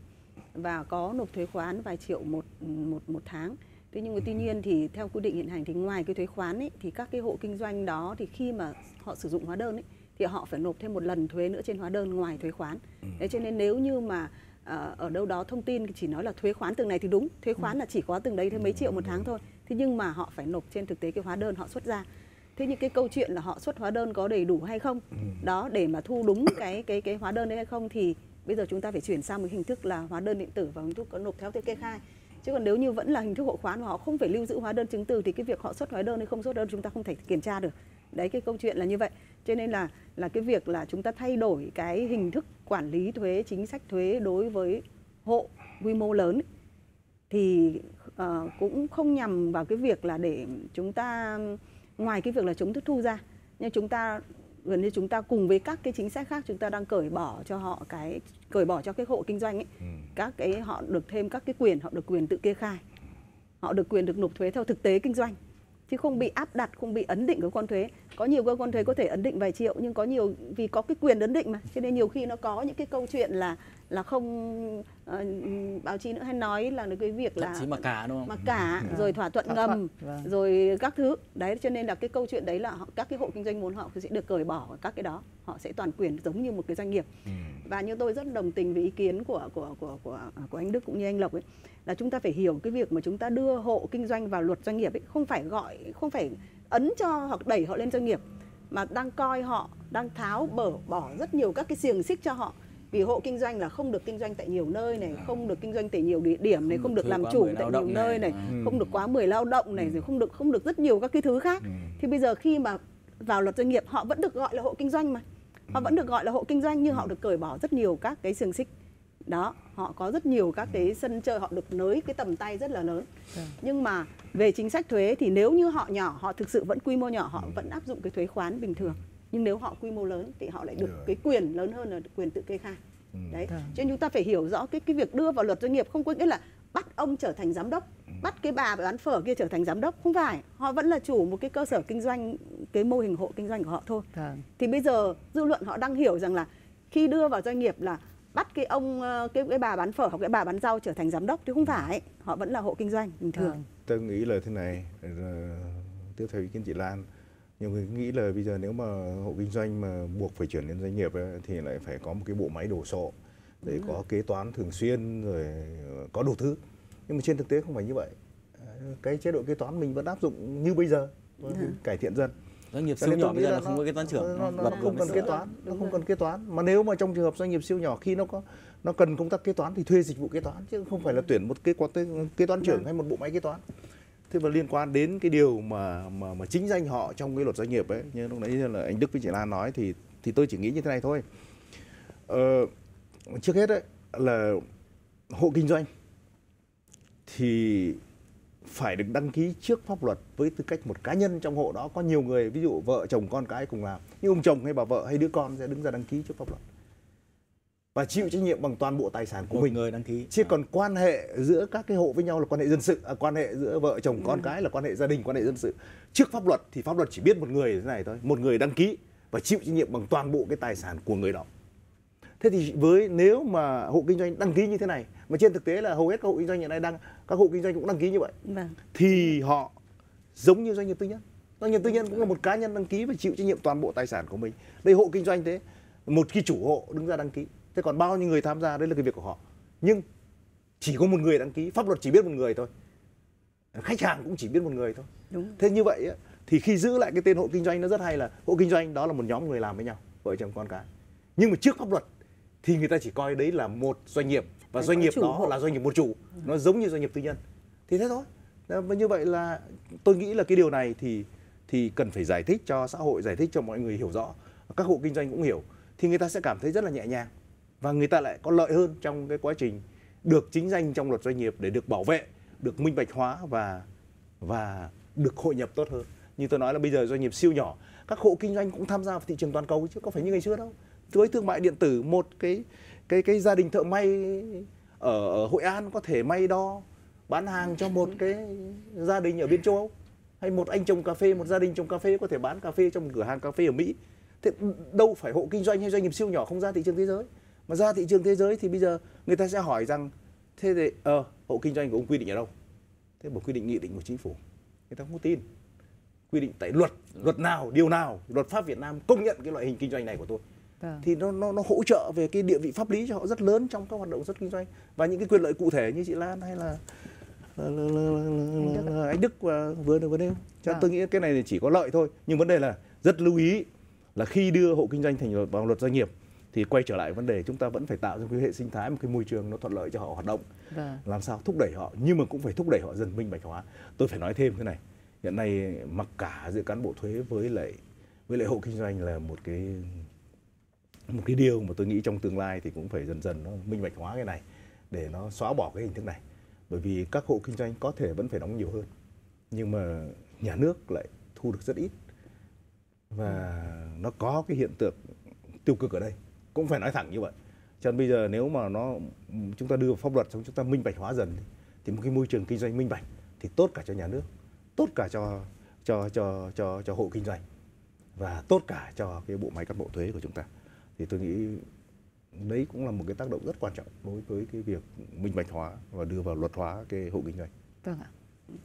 và có nộp thuế khoán vài triệu một một một tháng. Thế nhưng mà tuy nhiên thì theo quy định hiện hành thì ngoài cái thuế khoán ấy thì các cái hộ kinh doanh đó thì khi mà họ sử dụng hóa đơn ấy thì họ phải nộp thêm một lần thuế nữa trên hóa đơn ngoài thuế khoán. Thế cho nên nếu như mà ờ, ở đâu đó thông tin chỉ nói là thuế khoán từng này thì đúng, thuế khoán là chỉ có từng đấy thôi mấy triệu một tháng thôi. Thế nhưng mà họ phải nộp trên thực tế cái hóa đơn họ xuất ra. Thế những cái câu chuyện là họ xuất hóa đơn có đầy đủ hay không đó để mà thu đúng cái cái cái hóa đơn đấy hay không thì bây giờ chúng ta phải chuyển sang một hình thức là hóa đơn điện tử và hình thức có nộp theo cái kê khai chứ còn nếu như vẫn là hình thức hộ khoán mà họ không phải lưu giữ hóa đơn chứng từ thì cái việc họ xuất hóa đơn hay không xuất đơn chúng ta không thể kiểm tra được. Đấy cái câu chuyện là như vậy. Cho nên là là cái việc là chúng ta thay đổi cái hình thức quản lý thuế chính sách thuế đối với hộ quy mô lớn ấy, thì uh, cũng không nhằm vào cái việc là để chúng ta ngoài cái việc là chống thất thu ra nhưng chúng ta gần như chúng ta cùng với các cái chính sách khác chúng ta đang cởi bỏ cho họ cái cởi bỏ cho cái hộ kinh doanh ấy. Các cái họ được thêm các cái quyền họ được quyền tự kê khai. Họ được quyền được nộp thuế theo thực tế kinh doanh. Chứ không bị áp đặt không bị ấn định cơ quan thuế. Có nhiều cơ quan thuế có thể ấn định vài triệu nhưng có nhiều vì có cái quyền ấn định mà. Cho nên nhiều khi nó có những cái câu chuyện là là không ờ, báo chí nữa hay nói là cái việc là chí mà cả đúng không? mà cả rồi thỏa thuận Thỏa ngầm thuận, vâng. rồi các thứ. Đấy cho nên là cái câu chuyện đấy là họ, các cái hộ kinh doanh muốn họ sẽ được cởi bỏ các cái đó. Họ sẽ toàn quyền giống như một cái doanh nghiệp. Và như tôi rất đồng tình với ý kiến của của của của của anh Đức cũng như anh Lộc ấy là chúng ta phải hiểu cái việc mà chúng ta đưa hộ kinh doanh vào luật doanh nghiệp ấy không phải gọi không phải ấn cho hoặc đẩy họ lên doanh nghiệp mà đang coi họ đang tháo bở bỏ rất nhiều các cái xiềng xích cho họ vì hộ kinh doanh là không được kinh doanh tại nhiều nơi này không được kinh doanh tại nhiều địa điểm này Không không được làm chủ 10 tại nhiều nơi này. Ừ. không được quá 10 lao động này rồi không được không được rất nhiều các cái thứ khác. Thì bây giờ khi mà vào luật doanh nghiệp họ vẫn được gọi là hộ kinh doanh mà. Họ vẫn được gọi là hộ kinh doanh nhưng họ được cởi bỏ rất nhiều các cái xiềng xích. Đó họ có rất nhiều các cái sân chơi họ được nới cái tầm tay rất là lớn. Nhưng mà về chính sách thuế thì nếu như họ nhỏ họ thực sự vẫn quy mô nhỏ họ vẫn áp dụng cái thuế khoán bình thường nhưng nếu họ quy mô lớn thì họ lại được cái quyền lớn hơn là quyền tự kê khai. Đấy. Cho nên chúng ta phải hiểu rõ cái cái việc đưa vào luật doanh nghiệp không có nghĩa là bắt ông trở thành giám đốc bắt cái bà bán phở kia trở thành giám đốc. Không phải. Họ vẫn là chủ một cái cơ sở kinh doanh cái mô hình hộ kinh doanh của họ thôi. Vâng. thì bây giờ dư luận họ đang hiểu rằng là khi đưa vào doanh nghiệp là bắt cái ông ờ, cái cái bà bán phở hoặc cái bà bán rau trở thành giám đốc thì không phải. Họ vẫn là hộ kinh doanh bình thường. Vâng. tôi nghĩ là thế này. Ờ, tiếp theo ý kiến chị Lan nhiều người nghĩ là bây giờ nếu mà hộ kinh doanh mà buộc phải chuyển đến doanh nghiệp ấy, thì lại phải có một cái bộ máy đồ sộ để có kế toán thường xuyên rồi ờ, có đủ thứ nhưng mà trên thực tế không phải như vậy. Cái chế độ kế toán mình vẫn áp dụng như bây giờ Vâng, cải thiện dần. Doanh nghiệp Cho siêu nhỏ bây giờ là không có kế toán trưởng nó, nó, nó không cần kế toán nó không cần kế toán. Mà nếu mà trong trường hợp doanh nghiệp siêu nhỏ khi nó có nó cần công tác kế toán thì thuê dịch vụ kế toán chứ không phải là tuyển một kế toán kế toán trưởng hay một bộ máy kế toán thế và liên quan đến cái điều mà mà mà chính danh họ trong cái luật doanh nghiệp ấy như lúc nãy là anh Đức với chị Lan nói thì thì tôi chỉ nghĩ như thế này thôi. Ờ, trước hết đấy là hộ kinh doanh thì phải được đăng ký trước pháp luật với tư cách một cá nhân trong hộ đó. Có nhiều người ví dụ vợ chồng con cái cùng làm nhưng ông chồng hay bà vợ hay đứa con sẽ đứng ra đăng ký trước pháp luật và chịu trách nhiệm bằng toàn bộ tài sản của một mình. người đăng ký. Chứ còn quan hệ giữa các cái hộ với nhau là quan hệ dân sự à, quan hệ giữa vợ chồng con cái là quan hệ gia đình quan hệ dân sự. Trước pháp luật thì pháp luật chỉ biết một người thế này thôi một người đăng ký và chịu trách nhiệm bằng toàn bộ cái tài sản của người đó. Thế thì với nếu mà hộ kinh doanh đăng ký như thế này mà trên thực tế là hầu hết các hộ kinh doanh hiện nay đang các hộ kinh doanh cũng đăng ký như vậy vâng. thì họ giống như doanh nghiệp tư nhân. Doanh nghiệp tư nhân cũng là một cá nhân đăng ký và chịu trách nhiệm toàn bộ tài sản của mình. Đây hộ kinh doanh thế một cái chủ hộ đứng ra đăng ký thế còn bao nhiêu người tham gia đấy là cái việc của họ. Nhưng chỉ có một người đăng ký pháp luật chỉ biết một người thôi. Khách hàng cũng chỉ biết một người thôi. Đúng. Thế như vậy á, thì khi giữ lại cái tên hộ kinh doanh nó rất hay là hộ kinh doanh đó là một nhóm người làm với nhau vợ chồng con cái. Nhưng mà trước pháp luật thì người ta chỉ coi đấy là một doanh nghiệp và Phải doanh nghiệp đó hộ. là doanh nghiệp một chủ. Nó giống như doanh nghiệp tư nhân. Thì thế thôi. Và như vậy là tôi nghĩ là cái điều này thì thì cần phải giải thích cho xã hội giải thích cho mọi người hiểu rõ. Các hộ kinh doanh cũng hiểu. Thì người ta sẽ cảm thấy rất là nhẹ nhàng và người ta lại có lợi hơn trong cái quá trình được chính danh trong luật doanh nghiệp để được bảo vệ được minh bạch hóa và và được hội nhập tốt hơn. Như tôi nói là bây giờ doanh nghiệp siêu nhỏ các hộ kinh doanh cũng tham gia vào thị trường toàn cầu chứ có phải như ngày xưa đâu. Với thương mại điện tử một cái cái cái gia đình thợ may ở, ở Hội An có thể may đo bán hàng cho một cái gia đình ở bên châu Âu. Hay một anh trồng cà phê một gia đình trồng cà phê có thể bán cà phê trong một cửa hàng cà phê ở Mỹ. Thế đâu phải hộ kinh doanh hay doanh nghiệp siêu nhỏ không ra thị trường thế giới? Mà ra thị trường thế giới thì bây giờ người ta sẽ hỏi rằng thế thì ờ hộ kinh doanh của ông quy định ở đâu? Thế một quy định nghị định của chính phủ. Người ta không có tin. Quy định tại luật luật nào điều nào luật pháp Việt Nam công nhận cái loại hình kinh doanh này của tôi. Vâng. thì nó nó nó hỗ trợ về cái địa vị pháp lý cho họ rất lớn trong các hoạt động xuất kinh doanh. Và những cái quyền lợi cụ thể như chị Lan hay là là, là, là, là, là, là anh Đức và vừa vừa nêu. Cho Vâng. tôi nghĩ cái này thì chỉ có lợi thôi. Nhưng vấn đề là rất lưu ý là khi đưa hộ kinh doanh thành luật vào luật doanh nghiệp thì quay trở lại vấn đề chúng ta vẫn phải tạo ra cái hệ sinh thái một cái môi trường nó thuận lợi cho họ hoạt động. Vâng. làm sao thúc đẩy họ nhưng mà cũng phải thúc đẩy họ dần minh bạch hóa. Tôi phải nói thêm thế này hiện nay mặc cả giữa cán bộ thuế với lại với lại hộ kinh doanh là một cái một cái điều mà tôi nghĩ trong tương lai thì cũng phải dần dần nó minh bạch hóa cái này để nó xóa bỏ cái hình thức này. Bởi vì các hộ kinh doanh có thể vẫn phải đóng nhiều hơn nhưng mà nhà nước lại thu được rất ít. Và nó có cái hiện tượng tiêu cực ở đây cũng phải nói thẳng như vậy. Cho nên bây giờ nếu mà nó chúng ta đưa vào pháp luật xong chúng ta minh bạch hóa dần thì, một cái môi trường kinh doanh minh bạch thì tốt cả cho nhà nước tốt cả cho cho cho cho cho hộ kinh doanh và tốt cả cho cái bộ máy cán bộ thuế của chúng ta. Thì tôi nghĩ đấy cũng là một cái tác động rất quan trọng đối với cái việc minh bạch hóa và đưa vào luật hóa cái hộ kinh doanh. Vâng ạ.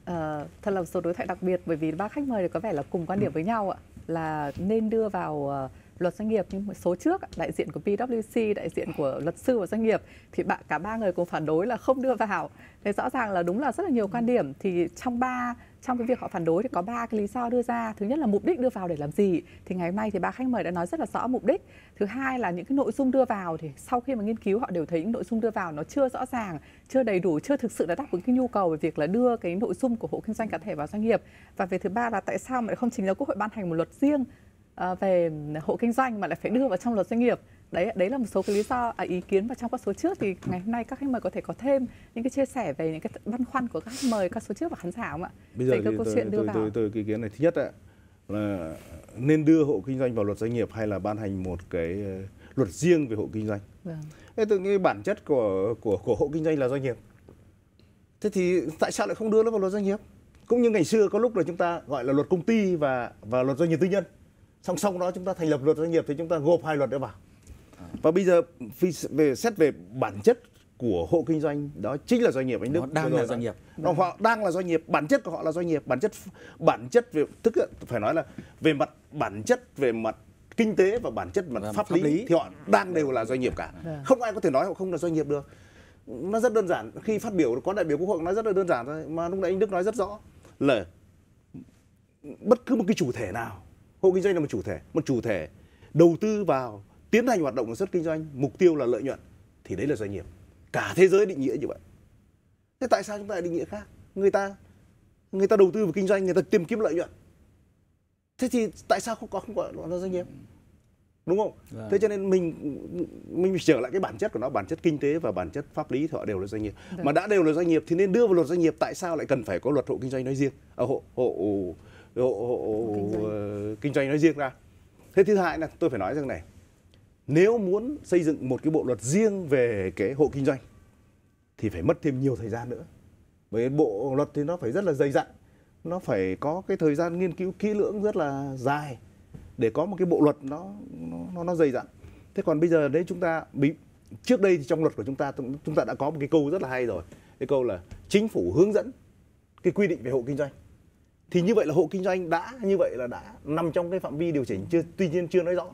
Ờ, thật là một số đối thoại đặc biệt bởi vì ba khách mời có vẻ là cùng quan điểm với nhau ạ là nên đưa vào ờ, luật doanh nghiệp nhưng một số trước đại diện của PwC, đại diện của luật sư và doanh nghiệp thì bạn cả ba người cùng phản đối là không đưa vào. Thế rõ ràng là đúng là rất là nhiều quan điểm thì trong ba trong cái việc họ phản đối thì có ba cái lý do đưa ra. Thứ nhất là mục đích đưa vào để làm gì thì ngày hôm nay thì ba khách mời đã nói rất là rõ mục đích. Thứ hai là những cái nội dung đưa vào thì sau khi mà nghiên cứu họ đều thấy những nội dung đưa vào nó chưa rõ ràng, chưa đầy đủ, chưa thực sự là đáp ứng cái nhu cầu về việc là đưa cái nội dung của hộ kinh doanh cá thể vào doanh nghiệp. Và về thứ ba là tại sao mà lại không trình ra quốc hội ban hành một luật riêng về hộ kinh doanh mà lại phải đưa vào trong luật doanh nghiệp. Đấy đấy là một số cái lý do à, ý kiến và trong các số trước. Thì ngày hôm nay các khách mời có thể có thêm những cái chia sẻ về những cái băn khoăn của các khách mời các số trước và khán giả không ạ? Bây giờ thì câu tôi, chuyện đưa tôi, vào. tôi, tôi, ý kiến này. Thứ nhất ạ là nên đưa hộ kinh doanh vào luật doanh nghiệp hay là ban hành một cái ờ, luật riêng về hộ kinh doanh? Vâng. Thế tôi nghĩ bản chất của của của hộ kinh doanh là doanh nghiệp. Thế thì tại sao lại không đưa nó vào luật doanh nghiệp? Cũng như ngày xưa có lúc là chúng ta gọi là luật công ty và và luật doanh nghiệp tư nhân song song đó chúng ta thành lập luật doanh nghiệp thì chúng ta gộp hai luật đó vào. Và bây giờ về xét về bản chất của hộ kinh doanh đó chính là doanh nghiệp anh Đức. Nó đang là doanh nghiệp. Nó họ đang là doanh nghiệp bản chất của họ là doanh nghiệp. Bản chất bản chất về tức là phải nói là về mặt bản chất về mặt kinh tế và bản chất mặt pháp, pháp lý, lý. thì họ đang đều là doanh nghiệp cả. Vâng. không ai có thể nói họ không là doanh nghiệp được. Nó rất đơn giản. Khi phát biểu có đại biểu quốc hội nói rất là đơn giản thôi mà lúc nãy anh Đức nói rất rõ là bất cứ một cái chủ thể nào hộ kinh doanh là một chủ thể một chủ thể đầu tư vào tiến hành hoạt động sản xuất kinh doanh mục tiêu là lợi nhuận thì đấy là doanh nghiệp. Cả thế giới định nghĩa như vậy. Thế tại sao chúng ta lại định nghĩa khác? Người ta người ta đầu tư vào kinh doanh người ta tìm kiếm lợi nhuận. Thế thì tại sao không có không gọi nó là doanh nghiệp? Đúng không? Vâng. thế cho nên mình mình trở lại cái bản chất của nó bản chất kinh tế và bản chất pháp lý thì họ đều là doanh nghiệp. Vâng. mà đã đều là doanh nghiệp thì nên đưa vào luật doanh nghiệp tại sao lại cần phải có luật hộ kinh doanh nói riêng? À, hộ hộ hộ, hộ, kinh doanh. ờ, kinh doanh nói riêng ra. Thế thứ hai là tôi phải nói rằng này nếu muốn xây dựng một cái bộ luật riêng về cái hộ kinh doanh thì phải mất thêm nhiều thời gian nữa. Bởi bộ luật thì nó phải rất là dày dặn nó phải có cái thời gian nghiên cứu kỹ lưỡng rất là dài để có một cái bộ luật nó nó nó, nó dày dặn. Thế còn bây giờ đấy chúng ta bị trước đây thì trong luật của chúng ta chúng ta đã có một cái câu rất là hay rồi. Cái câu là chính phủ hướng dẫn cái quy định về hộ kinh doanh thì như vậy là hộ kinh doanh đã, như vậy là đã nằm trong cái phạm vi điều chỉnh, chưa, tuy nhiên chưa nói rõ.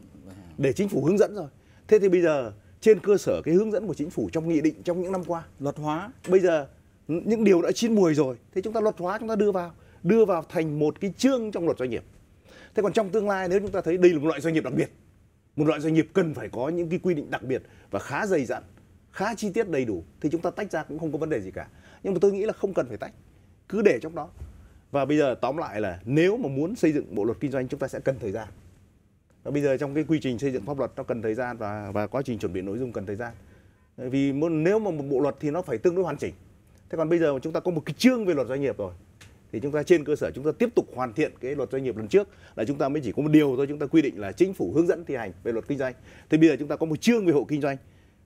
Để chính phủ hướng dẫn rồi. Thế thì bây giờ, trên cơ sở cái hướng dẫn của chính phủ trong nghị định trong những năm qua, luật hóa, bây giờ những điều đã chín mùi rồi thế chúng ta luật hóa, chúng ta đưa vào đưa vào thành một cái chương trong luật doanh nghiệp. Thế còn trong tương lai, nếu chúng ta thấy đây là một loại doanh nghiệp đặc biệt, một loại doanh nghiệp cần phải có những cái quy định đặc biệt và khá dày dặn, khá chi tiết đầy đủ, thì chúng ta tách ra cũng không có vấn đề gì cả. Nhưng mà tôi nghĩ là không cần phải tách, cứ để trong đó và bây giờ tóm lại là nếu mà muốn xây dựng bộ luật kinh doanh chúng ta sẽ cần thời gian. Và bây giờ trong cái quy trình xây dựng pháp luật nó cần thời gian và và quá trình chuẩn bị nội dung cần thời gian. Vì nếu mà một bộ luật thì nó phải tương đối hoàn chỉnh. Thế còn bây giờ mà chúng ta có một cái chương về luật doanh nghiệp rồi thì chúng ta trên cơ sở chúng ta tiếp tục hoàn thiện cái luật doanh nghiệp lần trước là chúng ta mới chỉ có một điều thôi chúng ta quy định là chính phủ hướng dẫn thi hành về luật kinh doanh. Thì bây giờ chúng ta có một chương về hộ kinh doanh.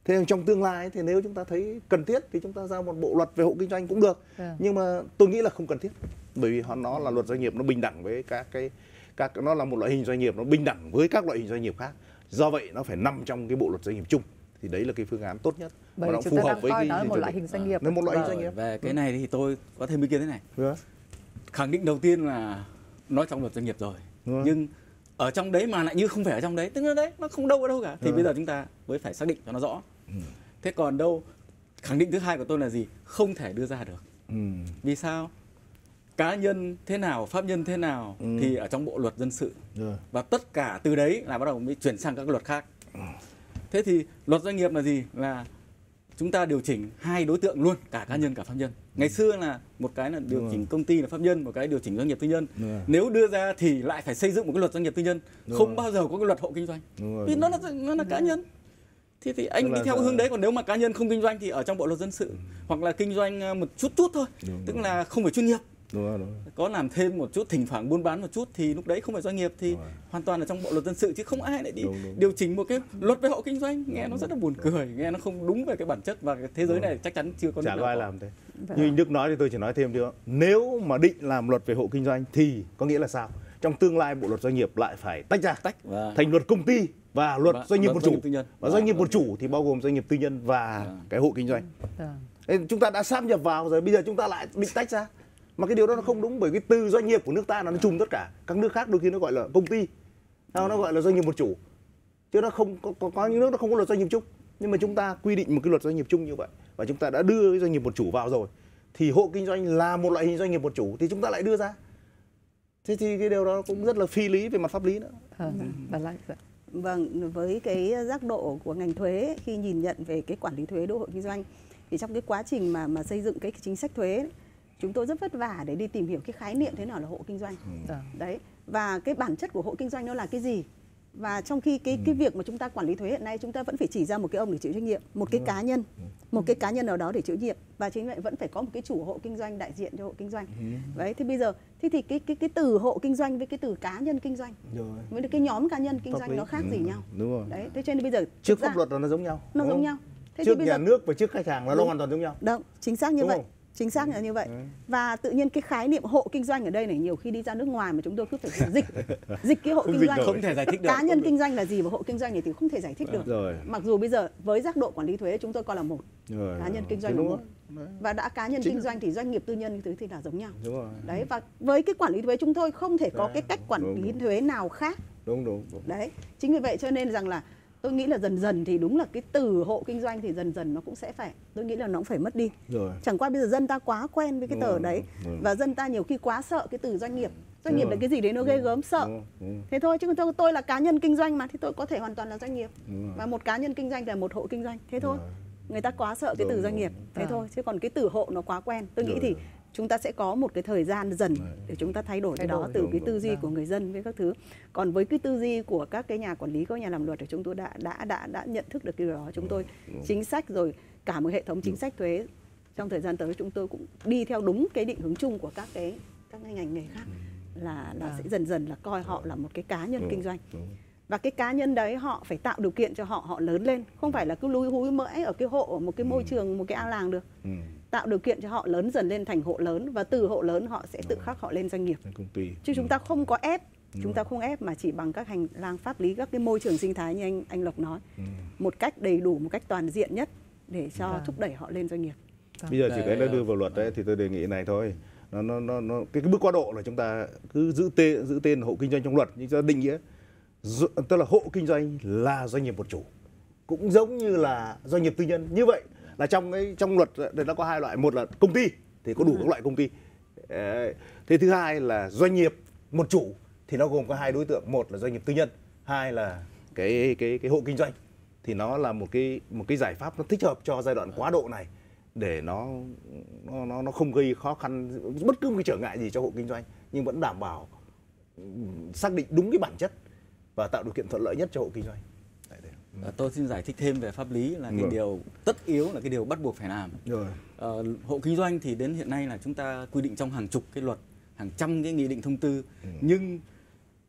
Thế trong tương lai thì nếu chúng ta thấy cần thiết thì chúng ta giao một bộ luật về hộ kinh doanh cũng được. Vâng. nhưng mà tôi nghĩ là không cần thiết bởi vì họ nó là luật doanh nghiệp nó bình đẳng với các cái các nó là một loại hình doanh nghiệp nó bình đẳng với các loại hình doanh nghiệp khác. Do vậy nó phải nằm trong cái bộ luật doanh nghiệp chung. Thì đấy là cái phương án tốt nhất. Bởi và nó phù ta hợp với cái nó một loại hình doanh nghiệp. Nó một loại hình Vâng, doanh nghiệp. Về cái này thì tôi có thêm ý kiến thế này. Vâng. khẳng định đầu tiên là nói trong luật doanh nghiệp rồi. Vâng. nhưng ở trong đấy mà lại như không phải ở trong đấy tức là đấy nó không đâu ở đâu cả. Thì Vâng. bây giờ chúng ta mới phải xác định cho nó rõ. Thế còn đâu khẳng định thứ hai của tôi là gì? Không thể đưa ra được. Ừ. vì sao cá nhân thế nào pháp nhân thế nào Ừ. thì ở trong bộ luật dân sự. Rồi. và tất cả từ đấy là bắt đầu mới chuyển sang các luật khác. Thế thì luật doanh nghiệp là gì? Là chúng ta điều chỉnh hai đối tượng luôn cả cá nhân cả pháp nhân. Ngày xưa là một cái là điều chỉnh rồi. công ty là pháp nhân một cái điều chỉnh doanh nghiệp tư nhân. Rồi. nếu đưa ra thì lại phải xây dựng một cái luật doanh nghiệp tư nhân. Đúng không rồi. bao giờ có cái luật hộ kinh doanh. Rồi, vì nó là nó là cá nhân. thì thì anh đi theo hướng đấy còn nếu mà cá nhân không kinh doanh thì ở trong bộ luật dân sự hoặc là kinh doanh ờ, một chút chút thôi. Đúng, tức đúng. là không phải chuyên nghiệp đúng rồi, đúng rồi. có làm thêm một chút thỉnh thoảng buôn bán một chút thì lúc đấy không phải doanh nghiệp thì Đúng hoàn toàn là trong bộ luật dân sự chứ không ai lại đi Đúng, đúng. điều chỉnh một cái luật về hộ kinh doanh nghe nó rất là buồn cười nghe nó không đúng về cái bản chất và cái thế giới này chắc chắn chưa có chả có ai có. làm thế Vâng. như anh Đức nói thì tôi chỉ nói thêm nữa nếu mà định làm luật về hộ kinh doanh thì có nghĩa là sao trong tương lai bộ luật doanh nghiệp lại phải tách ra tách và thành luật công ty và luật Và doanh nghiệp luật một doanh chủ nghiệp tư nhân. và doanh nghiệp Và- một chủ thì bao gồm doanh nghiệp tư nhân và Vâng. cái hộ kinh doanh Vâng. Chúng ta đã sáp nhập vào rồi bây giờ chúng ta lại định tách ra mà cái điều đó nó không đúng bởi cái từ doanh nghiệp của nước ta là nó trùm tất cả. Các nước khác đôi khi nó gọi là công ty. Hay nó gọi là doanh nghiệp một chủ. Chứ nó không có, có, có những nước nó không có luật doanh nghiệp chung. Nhưng mà chúng ta quy định một cái luật doanh nghiệp chung như vậy và chúng ta đã đưa cái doanh nghiệp một chủ vào rồi thì hộ kinh doanh là một loại hình doanh nghiệp một chủ thì chúng ta lại đưa ra. Thế thì cái điều đó cũng rất là phi lý về mặt pháp lý nữa. Vâng. Bà Lai, dạ. Vâng, với cái giác độ của ngành thuế khi nhìn nhận về cái quản lý thuế đô hộ kinh doanh thì trong cái quá trình mà mà xây dựng cái chính sách thuế ấy, chúng tôi rất vất vả để đi tìm hiểu cái khái niệm thế nào là hộ kinh doanh. Vâng. Đấy. Và cái bản chất của hộ kinh doanh nó là cái gì? Và trong khi cái cái việc mà chúng ta quản lý thuế hiện nay chúng ta vẫn phải chỉ ra một cái ông để chịu trách nhiệm, một cái cá nhân, một cái cá nhân nào đó để chịu trách nhiệm. Và chính vậy vẫn phải có một cái chủ hộ kinh doanh đại diện cho hộ kinh doanh. Đấy, thế bây giờ thế thì cái cái cái từ hộ kinh doanh với cái từ cá nhân kinh doanh rồi. với cái nhóm cá nhân kinh Pháp doanh lý. nó khác gì Ừ, nhau? Đúng rồi. Đấy thế cho nên bây giờ trước pháp luật là nó giống nhau. Nó giống nhau. Thế trước thì bây nhà giờ nước và trước khách hàng là nó hoàn toàn giống nhau. Đúng chính xác như Đúng vậy. không? Chính xác là như vậy. Ừ. và tự nhiên cái khái niệm hộ kinh doanh ở đây này nhiều khi đi ra nước ngoài mà chúng tôi cứ phải dịch. Dịch cái hộ Không kinh doanh. không thể giải thích được. Cá nhân kinh doanh là gì và hộ kinh doanh này thì không thể giải thích được. Rồi. mặc dù bây giờ với giác độ quản lý thuế chúng tôi coi là một. Rồi. cá nhân kinh doanh là một. Và đã cá nhân Chính kinh doanh thì doanh nghiệp tư nhân như thế thì là giống nhau. Đúng rồi. đấy và với cái quản lý thuế chúng tôi không thể có cái cách quản lý thuế nào khác. Đúng đúng. đúng. đấy chính vì vậy cho nên rằng là tôi nghĩ là dần dần thì đúng là cái từ hộ kinh doanh thì dần dần nó cũng sẽ phải tôi nghĩ là nó cũng phải mất đi. Rồi. chẳng qua bây giờ dân ta quá quen với cái tờ đấy rồi. và dân ta nhiều khi quá sợ cái từ doanh nghiệp. Doanh nghiệp là cái gì đấy nó ghê gớm sợ. thế thôi chứ tôi, tôi là cá nhân kinh doanh mà thì tôi có thể hoàn toàn là doanh nghiệp. Và một cá nhân kinh doanh là một hộ kinh doanh. Thế thôi. Người ta quá sợ cái từ doanh nghiệp. Thế À. thôi chứ còn cái từ hộ nó quá quen. Tôi nghĩ thì. Chúng ta sẽ có một cái thời gian dần để chúng ta thay đổi cái đó từ cái tư duy của người dân với các thứ. Còn với cái tư duy của các cái nhà quản lý các nhà làm luật thì chúng tôi đã đã đã đã nhận thức được cái điều đó. Chúng tôi chính sách rồi cả một hệ thống chính sách thuế trong thời gian tới chúng tôi cũng đi theo đúng cái định hướng chung của các cái các cái ngành nghề khác là là sẽ dần dần là coi họ là một cái cá nhân kinh doanh. và cái cá nhân đấy họ phải tạo điều kiện cho họ họ lớn lên không phải là cứ lúi húi mãi ở cái hộ ở một cái môi trường một cái a làng được. Ừ. tạo điều kiện cho họ lớn dần lên thành hộ lớn và từ hộ lớn họ sẽ tự khắc họ lên doanh nghiệp. Cái công ty. chứ chúng ta không có ép chúng ta không ép mà chỉ bằng các hành lang pháp lý các cái môi trường sinh thái như anh anh Lộc nói. Ừ. một cách đầy đủ một cách toàn diện nhất để cho Vâng. thúc đẩy họ lên doanh nghiệp. Bây giờ chỉ cái nó Để- đưa vào luật đấy thì tôi đề nghị này thôi. Nó nó nó, nó cái, cái bước quá độ là chúng ta cứ giữ tên giữ tên hộ kinh doanh trong luật nhưng cho định nghĩa. Tức là hộ kinh doanh là doanh nghiệp một chủ. Cũng giống như là doanh nghiệp tư nhân. Như vậy là trong cái trong luật thì nó có hai loại. Một là công ty thì có đủ các loại công ty. Thế thứ hai là doanh nghiệp một chủ thì nó gồm có hai đối tượng. Một là doanh nghiệp tư nhân hai là cái cái cái hộ kinh doanh. Thì nó là một cái một cái giải pháp nó thích hợp cho giai đoạn quá độ này để nó nó nó, nó không gây khó khăn bất cứ một cái trở ngại gì cho hộ kinh doanh nhưng vẫn đảm bảo ừm, xác định đúng cái bản chất và tạo điều kiện thuận lợi nhất cho hộ kinh doanh. Ờ, Tôi xin giải thích thêm về pháp lý là cái Vâng. điều tất yếu là cái điều bắt buộc phải làm. Rồi. Ờ, hộ kinh doanh thì đến hiện nay là chúng ta quy định trong hàng chục cái luật, hàng trăm cái nghị định thông tư, Ừ. nhưng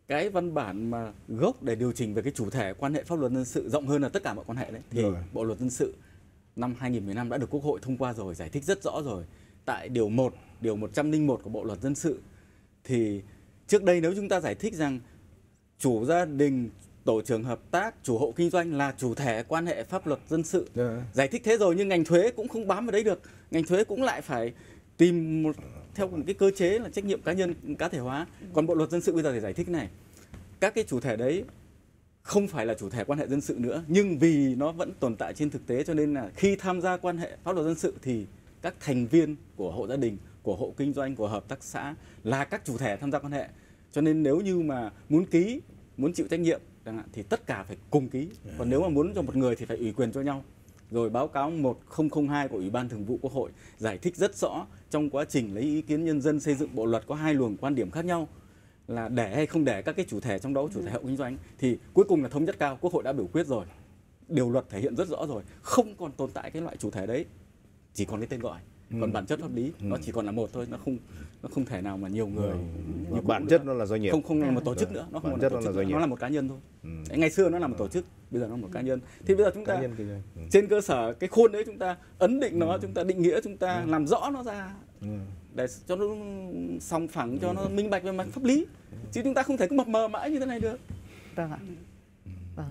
cái văn bản mà gốc để điều chỉnh về cái chủ thể quan hệ pháp luật dân sự rộng hơn là tất cả mọi quan hệ đấy thì Rồi. Bộ luật dân sự năm 2015 đã được Quốc hội thông qua rồi, giải thích rất rõ rồi. Tại điều 1, điều 101 của Bộ luật dân sự thì trước đây nếu chúng ta giải thích rằng chủ gia đình, tổ trưởng hợp tác, chủ hộ kinh doanh là chủ thể quan hệ pháp luật dân sự. Dạ. Giải thích thế rồi nhưng ngành thuế cũng không bám vào đấy được. Ngành thuế cũng lại phải tìm một theo một cái cơ chế là trách nhiệm cá nhân cá thể hóa. Còn Bộ luật dân sự bây giờ thì giải thích này. Các cái chủ thể đấy không phải là chủ thể quan hệ dân sự nữa nhưng vì nó vẫn tồn tại trên thực tế cho nên là khi tham gia quan hệ pháp luật dân sự thì các thành viên của hộ gia đình của hộ kinh doanh của hợp tác xã là các chủ thể tham gia quan hệ cho nên nếu như mà muốn ký muốn chịu trách nhiệm chẳng hạn thì tất cả phải cùng ký. Còn nếu mà muốn cho một người thì phải ủy quyền cho nhau. Rồi báo cáo 1002 của Ủy ban Thường vụ Quốc hội giải thích rất rõ trong quá trình lấy ý kiến nhân dân xây dựng bộ luật có hai luồng quan điểm khác nhau là để hay không để các cái chủ thể trong đó chủ thể hộ kinh doanh thì cuối cùng là thống nhất cao quốc hội đã biểu quyết rồi. Điều luật thể hiện rất rõ rồi không còn tồn tại cái loại chủ thể đấy chỉ còn cái tên gọi còn bản chất pháp lý nó chỉ còn là một thôi nó không nó không thể nào mà nhiều người Và nhiều bản chất nữa. nó là doanh nghiệp. không không là một tổ chức nữa nó không Bản là chất tổ nó là doanh nữa. nghiệp. nó là một cá nhân thôi Ừ. Ngày xưa nó là một tổ chức bây giờ nó là một cá nhân thì bây giờ chúng Cá ta nhân kinh doanh. Ừ. trên cơ sở cái khuôn đấy chúng ta ấn định nó chúng ta định nghĩa chúng ta làm rõ nó ra Ừ. để cho nó song phẳng cho nó minh bạch về mặt pháp lý chứ chúng ta không thể cứ mập mờ mãi như thế này được Vâng ạ. Vâng.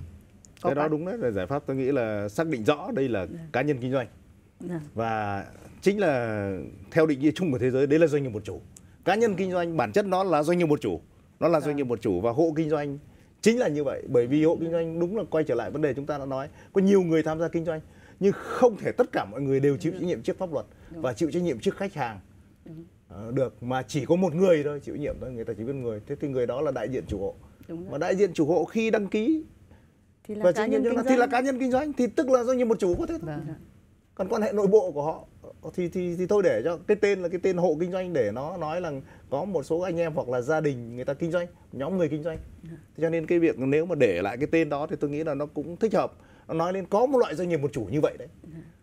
Cái đó đúng đấy là giải pháp tôi nghĩ là xác định rõ đây là cá nhân kinh doanh Dạ. và chính là theo định nghĩa chung của thế giới đấy là doanh nghiệp một chủ. Cá nhân kinh doanh bản chất nó là doanh nghiệp một chủ nó là doanh nghiệp một chủ và hộ kinh doanh chính là như vậy. Bởi vì hộ kinh doanh đúng là quay trở lại vấn đề chúng ta đã nói có nhiều người tham gia kinh doanh nhưng không thể tất cả mọi người đều chịu trách nhiệm trước pháp luật và chịu trách nhiệm trước khách hàng. Ờ, được mà chỉ có một người thôi chịu trách nhiệm thôi người ta chỉ biết người. Thế thì người đó là đại diện chủ hộ. Mà đại diện chủ hộ khi đăng ký thì là và cá nhân kinh thì là doanh. cá nhân kinh doanh thì tức là doanh nghiệp một chủ có thế thôi. Vâng. còn quan hệ nội bộ của họ thì thì thì tôi để cho cái tên là cái tên hộ kinh doanh để nó nói là có một số anh em hoặc là gia đình người ta kinh doanh nhóm người kinh doanh. Thế cho nên cái việc nếu mà để lại cái tên đó thì tôi nghĩ là nó cũng thích hợp. Nó nói lên có một loại doanh nghiệp một chủ như vậy đấy.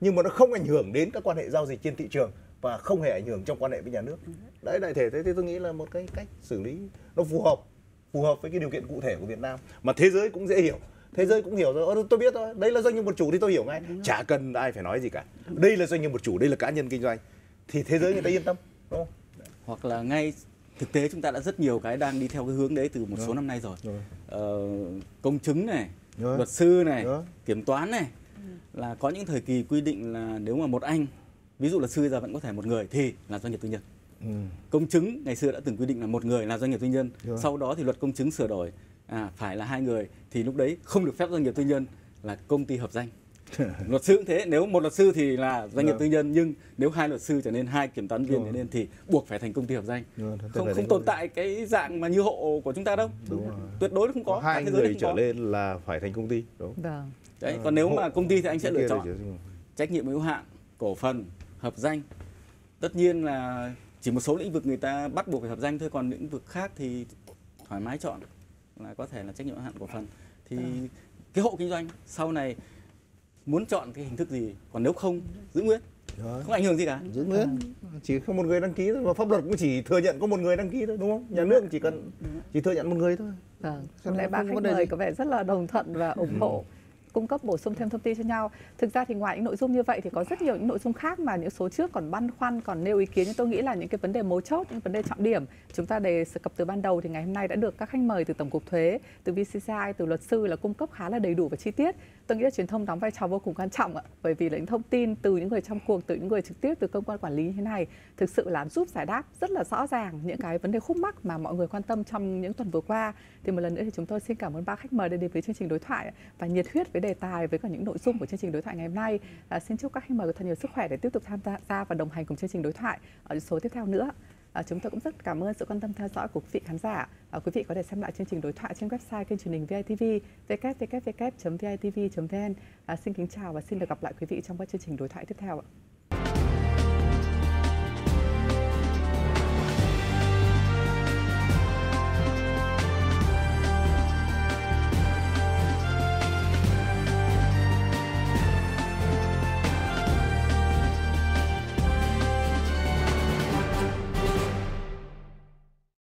Nhưng mà nó không ảnh hưởng đến các quan hệ giao dịch trên thị trường và không hề ảnh hưởng trong quan hệ với nhà nước. Đấy đại thể thế thì tôi nghĩ là một cái cách xử lý nó phù hợp phù hợp với cái điều kiện cụ thể của Việt Nam mà thế giới cũng dễ hiểu thế giới cũng hiểu rồi. Ờ, tôi biết thôi. Đây là doanh nghiệp một chủ thì tôi hiểu ngay. Chả cần ai phải nói gì cả. Đây là doanh nghiệp một chủ đây là cá nhân kinh doanh. Thì thế giới người ta yên tâm đúng không? Hoặc là ngay thực tế chúng ta đã rất nhiều cái đang đi theo cái hướng đấy từ một số năm nay rồi. Ờ, công chứng này luật sư này kiểm toán này. Là có những thời kỳ quy định là nếu mà một anh ví dụ luật sư giờ vẫn có thể một người thì là doanh nghiệp tư nhân. Ừ. công chứng ngày xưa đã từng quy định là một người là doanh nghiệp tư nhân. Rồi. sau đó thì luật công chứng sửa đổi à, phải là hai người thì lúc đấy không được phép doanh nghiệp tư nhân là công ty hợp danh luật sư cũng thế nếu một luật sư thì là doanh nghiệp Rồi. tư nhân nhưng nếu hai luật sư trở nên hai kiểm toán viên trở nên thì buộc phải thành công ty hợp danh Rồi, thế không không tồn tại cái dạng mà như hộ của chúng ta đâu Đúng rồi. tuyệt đối không có có hai cả thế giới người trở có. lên là phải thành công ty đúng không? Vâng. đấy còn nếu hộ- mà công ty thì anh sẽ lựa chọn trách nhiệm hữu hạn cổ phần hợp danh tất nhiên là chỉ một số lĩnh vực người ta bắt buộc phải hợp danh thôi còn lĩnh vực khác thì thoải mái chọn là có thể là trách nhiệm hạn cổ phần. Thì cái hộ kinh doanh sau này muốn chọn cái hình thức gì? Còn nếu không giữ nguyên. Đó. không ảnh hưởng gì cả. Giữ nguyên. Chỉ có một người đăng ký thôi và pháp luật cũng chỉ thừa nhận có một người đăng ký thôi đúng không? Nhà nước chỉ cần chỉ thừa nhận một người thôi. Vâng, không có khách vấn đề mời có vẻ rất là đồng thuận và ủng hộ cung cấp bổ sung thêm thông tin cho nhau. Thực ra thì ngoài những nội dung như vậy thì có rất nhiều những nội dung khác mà những số trước còn băn khoăn còn nêu ý kiến nhưng tôi nghĩ là những cái vấn đề mấu chốt, những vấn đề trọng điểm chúng ta đề cập từ ban đầu thì ngày hôm nay đã được các khách mời từ Tổng cục Thuế, từ VCCI, từ luật sư là cung cấp khá là đầy đủ và chi tiết. Tôi nghĩ là truyền thông đóng vai trò vô cùng quan trọng ạ, bởi vì là những thông tin từ những người trong cuộc, từ những người trực tiếp từ cơ quan quản lý như thế này thực sự là giúp giải đáp rất là rõ ràng những cái vấn đề khúc mắc mà mọi người quan tâm trong những tuần vừa qua. Thì một lần nữa thì chúng tôi xin cảm ơn ba khách mời đã đến với chương trình đối thoại và nhiệt huyết với đề tài với cả những nội dung của chương trình đối thoại ngày hôm nay. À, xin chúc các khách mời có thật nhiều sức khỏe để tiếp tục tham gia và đồng hành cùng chương trình đối thoại ở số tiếp theo nữa. À, chúng tôi cũng rất cảm ơn sự quan tâm theo dõi của quý vị khán giả. À, quý vị có thể xem lại chương trình đối thoại trên website kênh truyền hình VITV www.vitv.vn. À, ờ, xin kính chào và xin được gặp lại quý vị trong các chương trình đối thoại tiếp theo ạ.